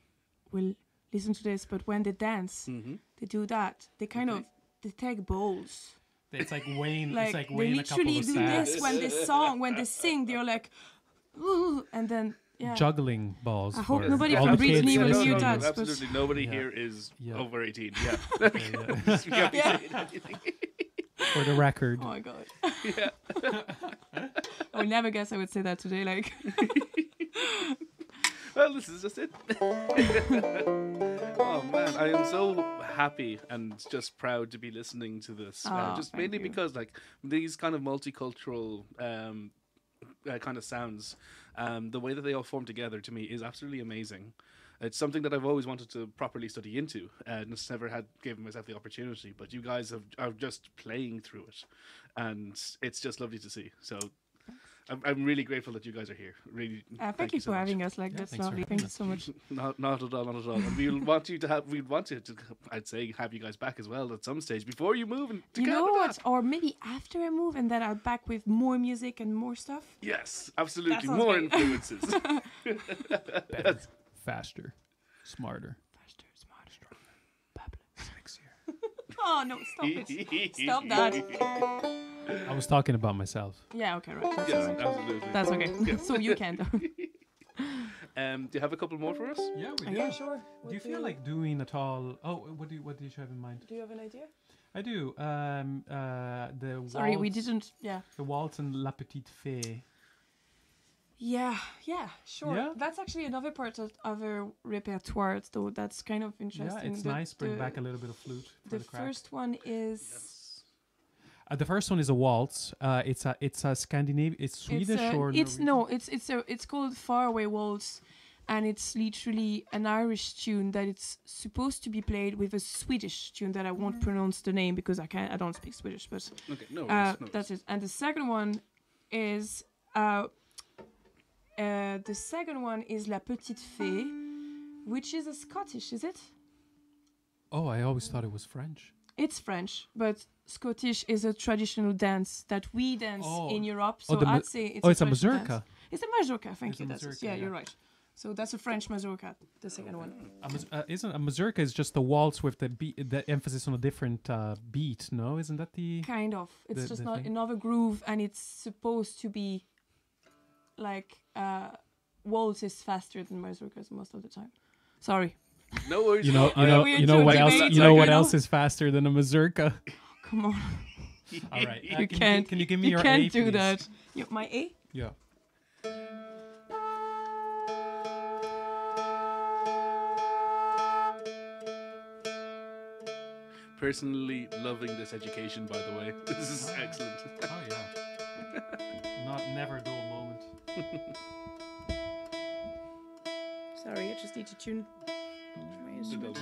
will listen to this, but when they dance, Mhm. they do that. They kind of they take bowls. It's like Wayne. Like it's like they Wayne a couple literally of do sacks. this when they song, when they sing. They're like, "Ooh," and then yeah. Juggling balls. I hope nobody all from the kids Brittany will listening. hear no, no, that, absolutely nobody Yeah. here is Yeah. over 18. Yeah. yeah. We Yeah. For the record. Oh my god. Yeah. I would never guess I would say that today. Like, Well, this is just it. oh man, I am so happy and just proud to be listening to this. uh, just mainly you. because like these kind of multicultural um, uh, kind of sounds, um, the way that they all form together to me is absolutely amazing. It's something that I've always wanted to properly study into, and just never had given myself the opportunity. But you guys have are just playing through it, and it's just lovely to see. So. I'm, I'm really grateful that you guys are here. Really, uh, thank, you so for much. having us. Like, Yeah, that's lovely. having Thank you so much. Not, not at all, not at all. And we'll want you to have, we'd want you to, I'd say, have you guys back as well at some stage before you move and to You know Canada. what? Or maybe after I move, and then I'll back with more music and more stuff. Yes, absolutely. More great. influences. Better. Faster, smarter, Oh no! Stop it! Stop that. I was talking about myself. Yeah. Okay. Right. That's yes, all right. absolutely. That's okay. Yeah. so you can. though. Um, do you have a couple more for us? Yeah, we do. yeah. Sure. Do you feel like doing at all? Oh, what do you, what do you have in mind? Do you have an idea? I do. Um, uh, the Sorry, we didn't. Yeah. The waltz and La Petite Fée. Yeah. Yeah. Sure. Yeah? That's actually another part of our repertoire, though. That's kind of interesting. Yeah, it's The- nice. Bring the- back a little bit of flute The the, crowd. first one is. Uh, the first one is a waltz. Uh, it's a it's a Scandinavian. It's Swedish it's a, or it's Norwegian? no it's it's a it's called faraway waltz and it's literally an irish tune that it's supposed to be played with a swedish tune that i won't pronounce the name because i can't i don't speak swedish but Okay, no uh, worries. no that's it and the second one is uh, uh the second one is la petite fée which is a scottish is it Oh, I always thought it was French. it's french but scottish is a traditional dance that we dance Oh. in europe Oh, so ma- i'd say it's oh, it's a mazurka. dance. It's a mazurka, thank It's you. That's mazurka, Yeah, yeah. you're right. So that's a French mazurka, the second one. A maz- uh, isn't a mazurka is just a waltz with the beat, the emphasis on a different uh, beat? No, isn't that the? Kind of. It's The- just the not thing? another groove, and it's supposed to be like uh, waltz is faster than mazurkas most of the time. Sorry, No worries. You know, you know, you know what else? You know what know? else is faster than a mazurka? come on, All right, uh, you can can't. You, can you give me you your can't A, do please? that. You, my A. Yeah. Personally loving this education, by the way. This is excellent. Oh yeah. Not never a dull moment. Sorry, I just need to tune my instrument.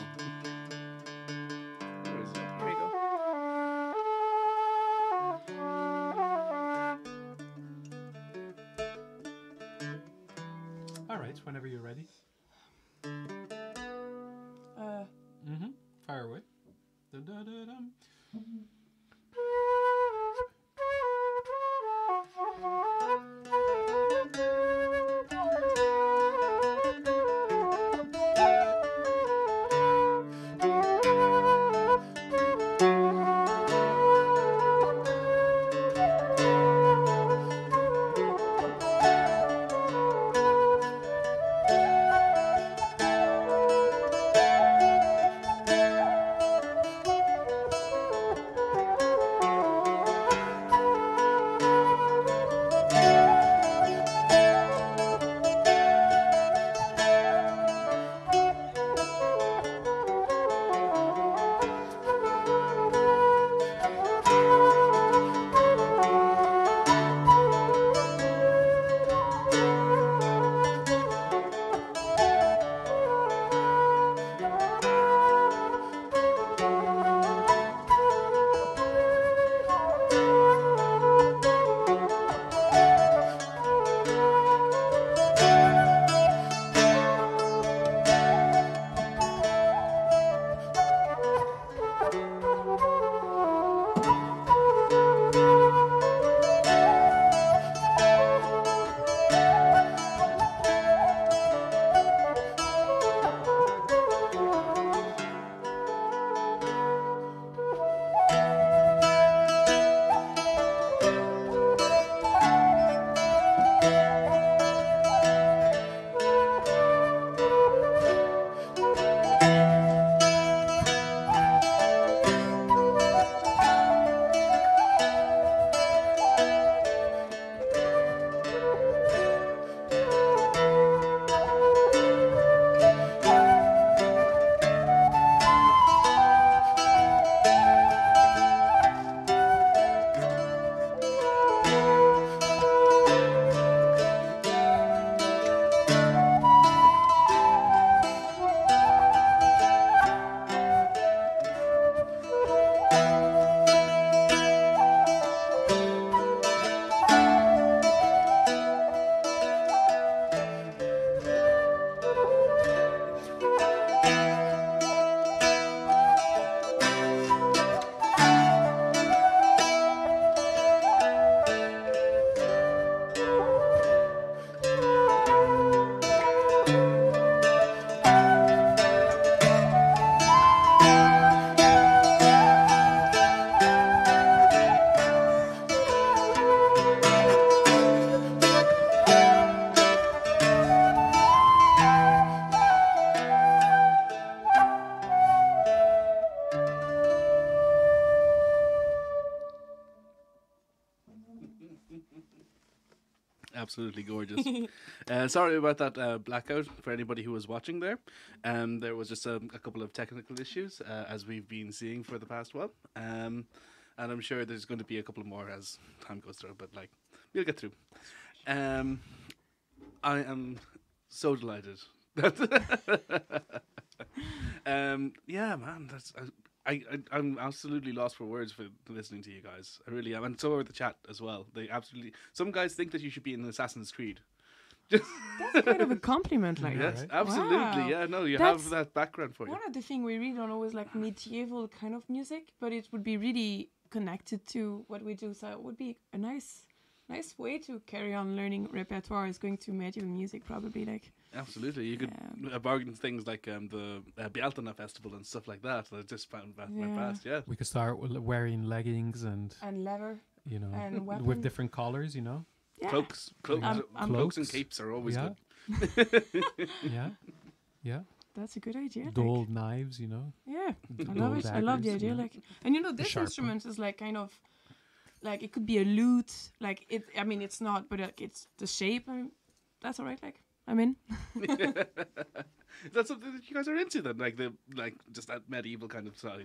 Absolutely gorgeous. uh, sorry about that uh, blackout for anybody who was watching there. Um, there was just a, a couple of technical issues uh, as we've been seeing for the past while. Um, and I'm sure there's going to be a couple more as time goes through, but like we'll get through. Um, I am so delighted. um, yeah, man, that's I, I I'm absolutely lost for words for listening to you guys. I really am, and so are the chat as well. They absolutely. Some guys think that you should be in Assassin's Creed. That's kind of a compliment, like. yes, right? absolutely. Wow. Yeah, no, you That's have that background for you. One of the thing we really don't always like medieval kind of music, but it would be really connected to what we do. So it would be a nice, nice way to carry on learning repertoire is going to medieval music, probably like. Absolutely, you could Yeah. uh, bargain things like um, the uh, Bealtaine festival and stuff like that. That just found went went Yeah. past. Yeah, We could start wearing leggings and And leather. you know And with weapon. different colors. You know. Yeah. cloaks, cloaks, I'm- I'm- cloaks and capes are always Yeah. good. Yeah. Yeah. That's a good idea. like- Dull knives. You know. Yeah, I love it. I love the daggers, idea. yeah. Like, and you know, this sharp one. instrument is like kind of, like it could be a lute. Like it. I mean, it's not, but like, it's the shape. I mean, that's all right. Like, I'm in. Is that something that you guys are into then? Like the like just that medieval kind of style,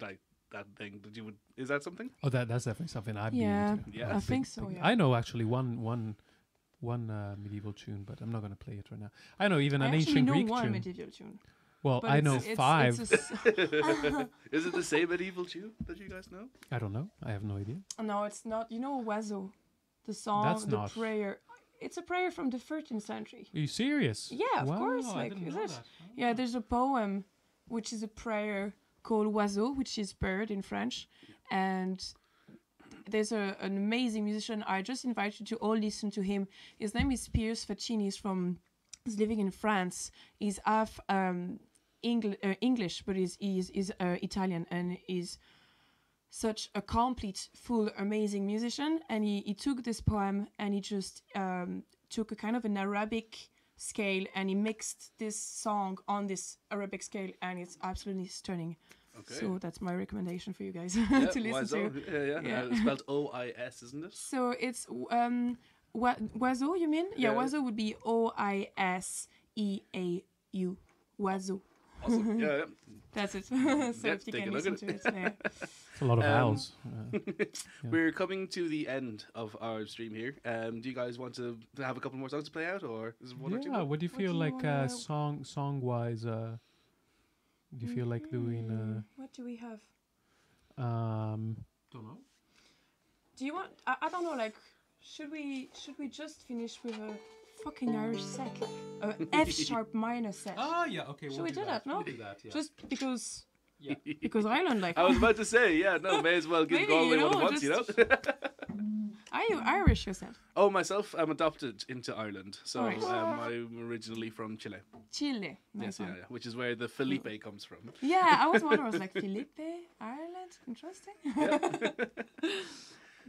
like that thing that you would. Is that something? Oh, that that's definitely something I'd Yeah, be into. Yeah. I'd I be- think so. Yeah. I know actually one one one uh, medieval tune, but I'm not going to play it right now. I know even I an ancient know Greek one tune. medieval tune. well, but I it's- know it's- five. It's a s- Is it the same medieval tune that you guys know? I don't know. I have no idea. no, it's not. You know, Oiseau, the song, That's the not- prayer. It's a prayer from the 13th century. Are you serious? Yeah, of course, Wow, I like, didn't is know it? that. Yeah, there's a poem which is a prayer called Oiseau, which is bird in French. And there's a, an amazing musician. I just invite you to all listen to him. His name is Piers Faccini. He's from he's living in France. He's half um, Engl- uh, English, but he's he's, he's uh, Italian and is such a complete, full, amazing musician. And he, he took this poem and he just um, took a kind of an Arabic scale and he mixed this song on this Arabic scale, and it's absolutely stunning. Okay. So that's my recommendation for you guys yeah, to listen Oiseau. to. Yeah, yeah. Yeah. Uh, it's spelled O I S, isn't it? So it's um, wa- oiseau, you mean? Yeah, Yeah. oiseau would be O I S E A U. Oiseau. Awesome. yeah, yeah. That's it. so Yeah, if you take can a look listen at to it, yeah. It's a lot of Um, vowels. Uh, Yeah. We're coming to the end of our stream here. Um, do you guys want to have a couple more songs to play out, or is it one or two? yeah. What do you What do feel you like uh, song song wise? Uh, do you feel like doing? Mm, What do we have? Uh, um, don't know. Do you want? I, I don't know. Like, should we should we just finish with a fucking Irish set, like a F sharp minor set? Oh yeah. Okay. Should we do that? No, do that. just because Yeah. because Ireland, like, I was about to say, yeah, no, may as well give Maybe, all you want once, you know. are you Irish yourself? oh, myself, I'm adopted into Ireland, so Alright. um, I'm originally from Chile. Chile. Nice yes, yeah, yeah, which is where the Felipe comes from. Yeah, I was wondering. I was like, Felipe, Ireland, interesting.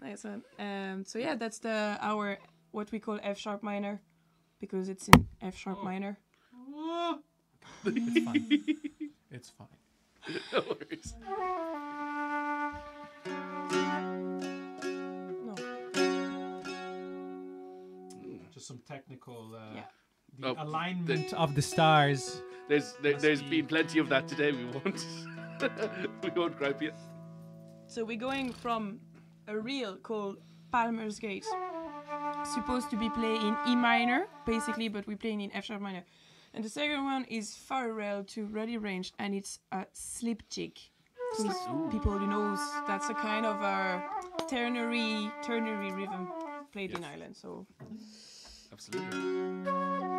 nice one. Um, so yeah, that's the our what we call F sharp minor, because it's in F sharp minor. It's fine. it's fine. no worries. No. Just some technical. Uh, Yeah. The Oh, alignment of the stars. There's there, Must there's be- been plenty of that today. We won't we won't gripe you. So we're going from a reel called Palmer's Gate. Supposed to be played in E minor, basically, but we're playing in F sharp minor. And the second one is Farewell to Ready Range, and it's a slip jig. Who's people who knows that's a kind of a ternary ternary rhythm played in Ireland. So Absolutely.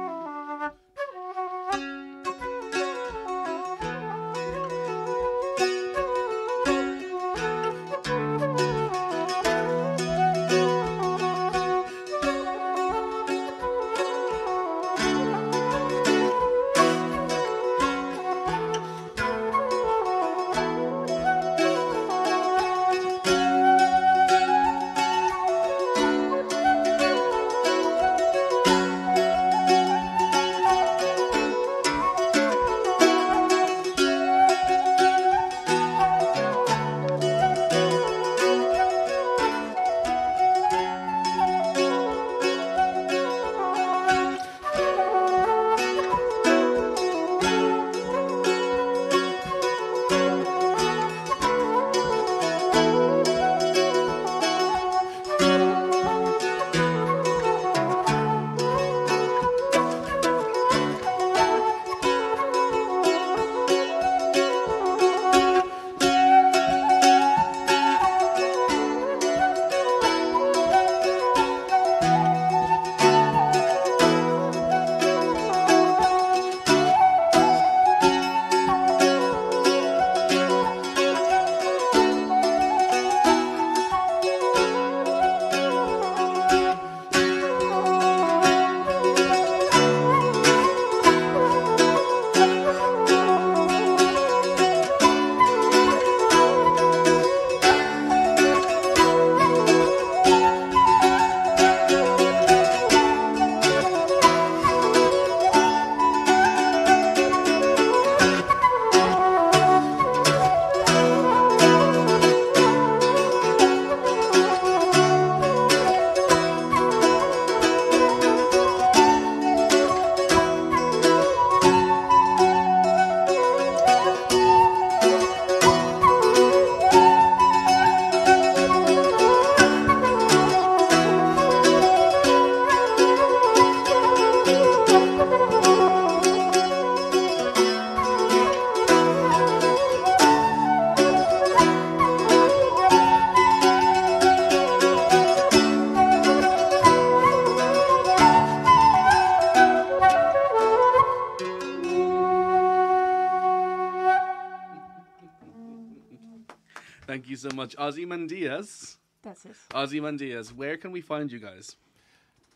Ozymandias. That's it. Ozymandias, where can we find you guys?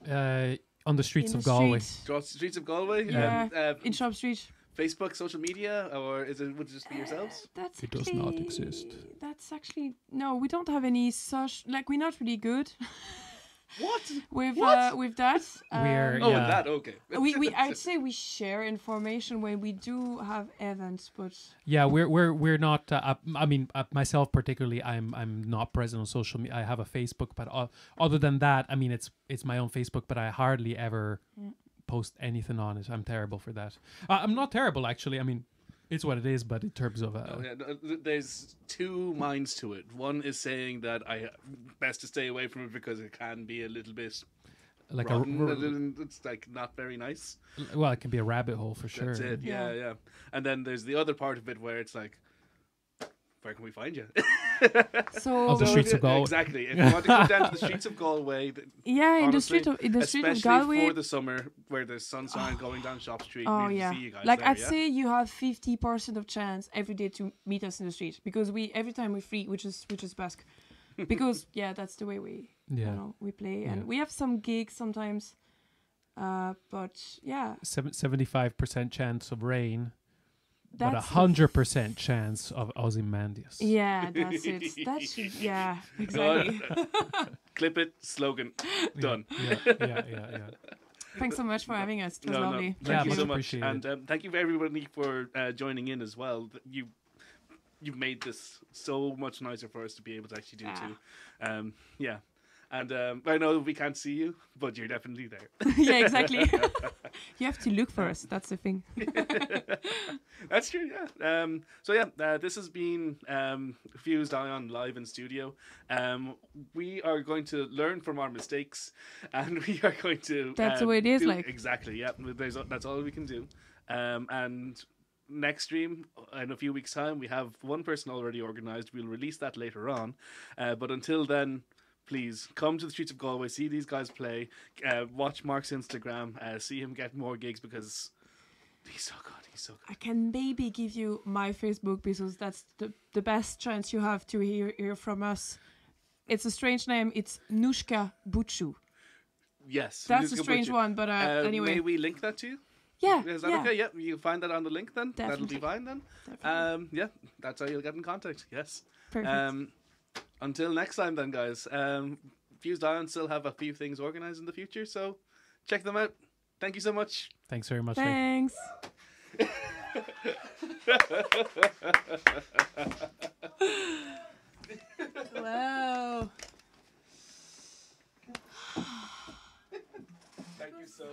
Uh, on the streets In of the Galway. street. Across the streets of Galway? Yeah. Um, uh, In Shop Street. Facebook, social media, or is it would it just be yourselves? That's It does not actually- exist. That's actually no. We don't have any such like we're not really good What? with What? uh, with that. We're- Um, Oh, Yeah. that okay. we we I'd say we share information when we do have events, but Yeah, we're we're we're not. Uh, uh, I mean, uh, myself particularly, I'm I'm not present on social media. I have a Facebook, but uh, other than that, I mean, it's it's my own Facebook, but I hardly ever post anything on it. I'm terrible for that. Uh, I'm not terrible actually. I mean, it's what it is. But in terms of uh, Oh, yeah, there's two minds to it. One is saying that I best to stay away from it because it can be a little bit like a, rotten. r- a little- it's like not very nice. well, it can be a rabbit hole for sure. That's it. Yeah, Yeah. yeah. And then there's the other part of it where it's like, where can we find you? so Of the streets of Galway. Exactly. If you want to come down to the streets of Galway, th- yeah, in the honestly, street of in the street of especially Galway. for the summer where there's sunshine going down Shop Street, Oh we yeah, see you guys like there, I'd yeah? say you have fifty percent of chance every day to meet us in the street because we every time we free, which is which is Basque, because yeah, that's the way we Yeah. you know we play Yeah. and we have some gigs sometimes, uh, but yeah, Seventy-five percent chance of rain, but a hundred percent chance of Ozymandias. Yeah, that's it. That should yeah exactly. Clip it, slogan, done. Yeah, yeah, yeah, yeah. Thanks so much for having us. It was No, no, lovely. Thank Yeah, you much so much, and um, thank you for everybody for uh, joining in as well. You, you've made this so much nicer for us to be able to actually do Ah. too. Um, yeah, and um, I know we can't see you, but you're definitely there. yeah, exactly. you have to look for us. That's the thing. That's true, yeah. Um, so yeah, uh, this has been um, Fused Ion live in studio. Um, we are going to learn from our mistakes, and we are going to. That's the uh, way it is, like. exactly. Yeah, there's that's all we can do. Um, and next stream in a few weeks' time, we have one person already organised. We'll release that later on. Uh, but until then. Please come to the streets of Galway, see these guys play, uh, watch Mark's Instagram, uh, see him get more gigs because he's so good. He's so good. I can maybe give you my Facebook because that's the, the best chance you have to hear, hear from us. It's a strange name. It's Nushka Buchu. Yes. That's a strange one, but uh, Uh, anyway. May we link that to you? yeah, Is that yeah. okay? Yeah, you find that on the link then. That'll be fine then. definitely. Um, yeah, that's how you'll get in contact. Yes. Perfect. Um, until next time, then, guys. Um, Fused Ion still have a few things organized in the future, so check them out. Thank you so much. Thanks very much. Thanks. wow. Thank you so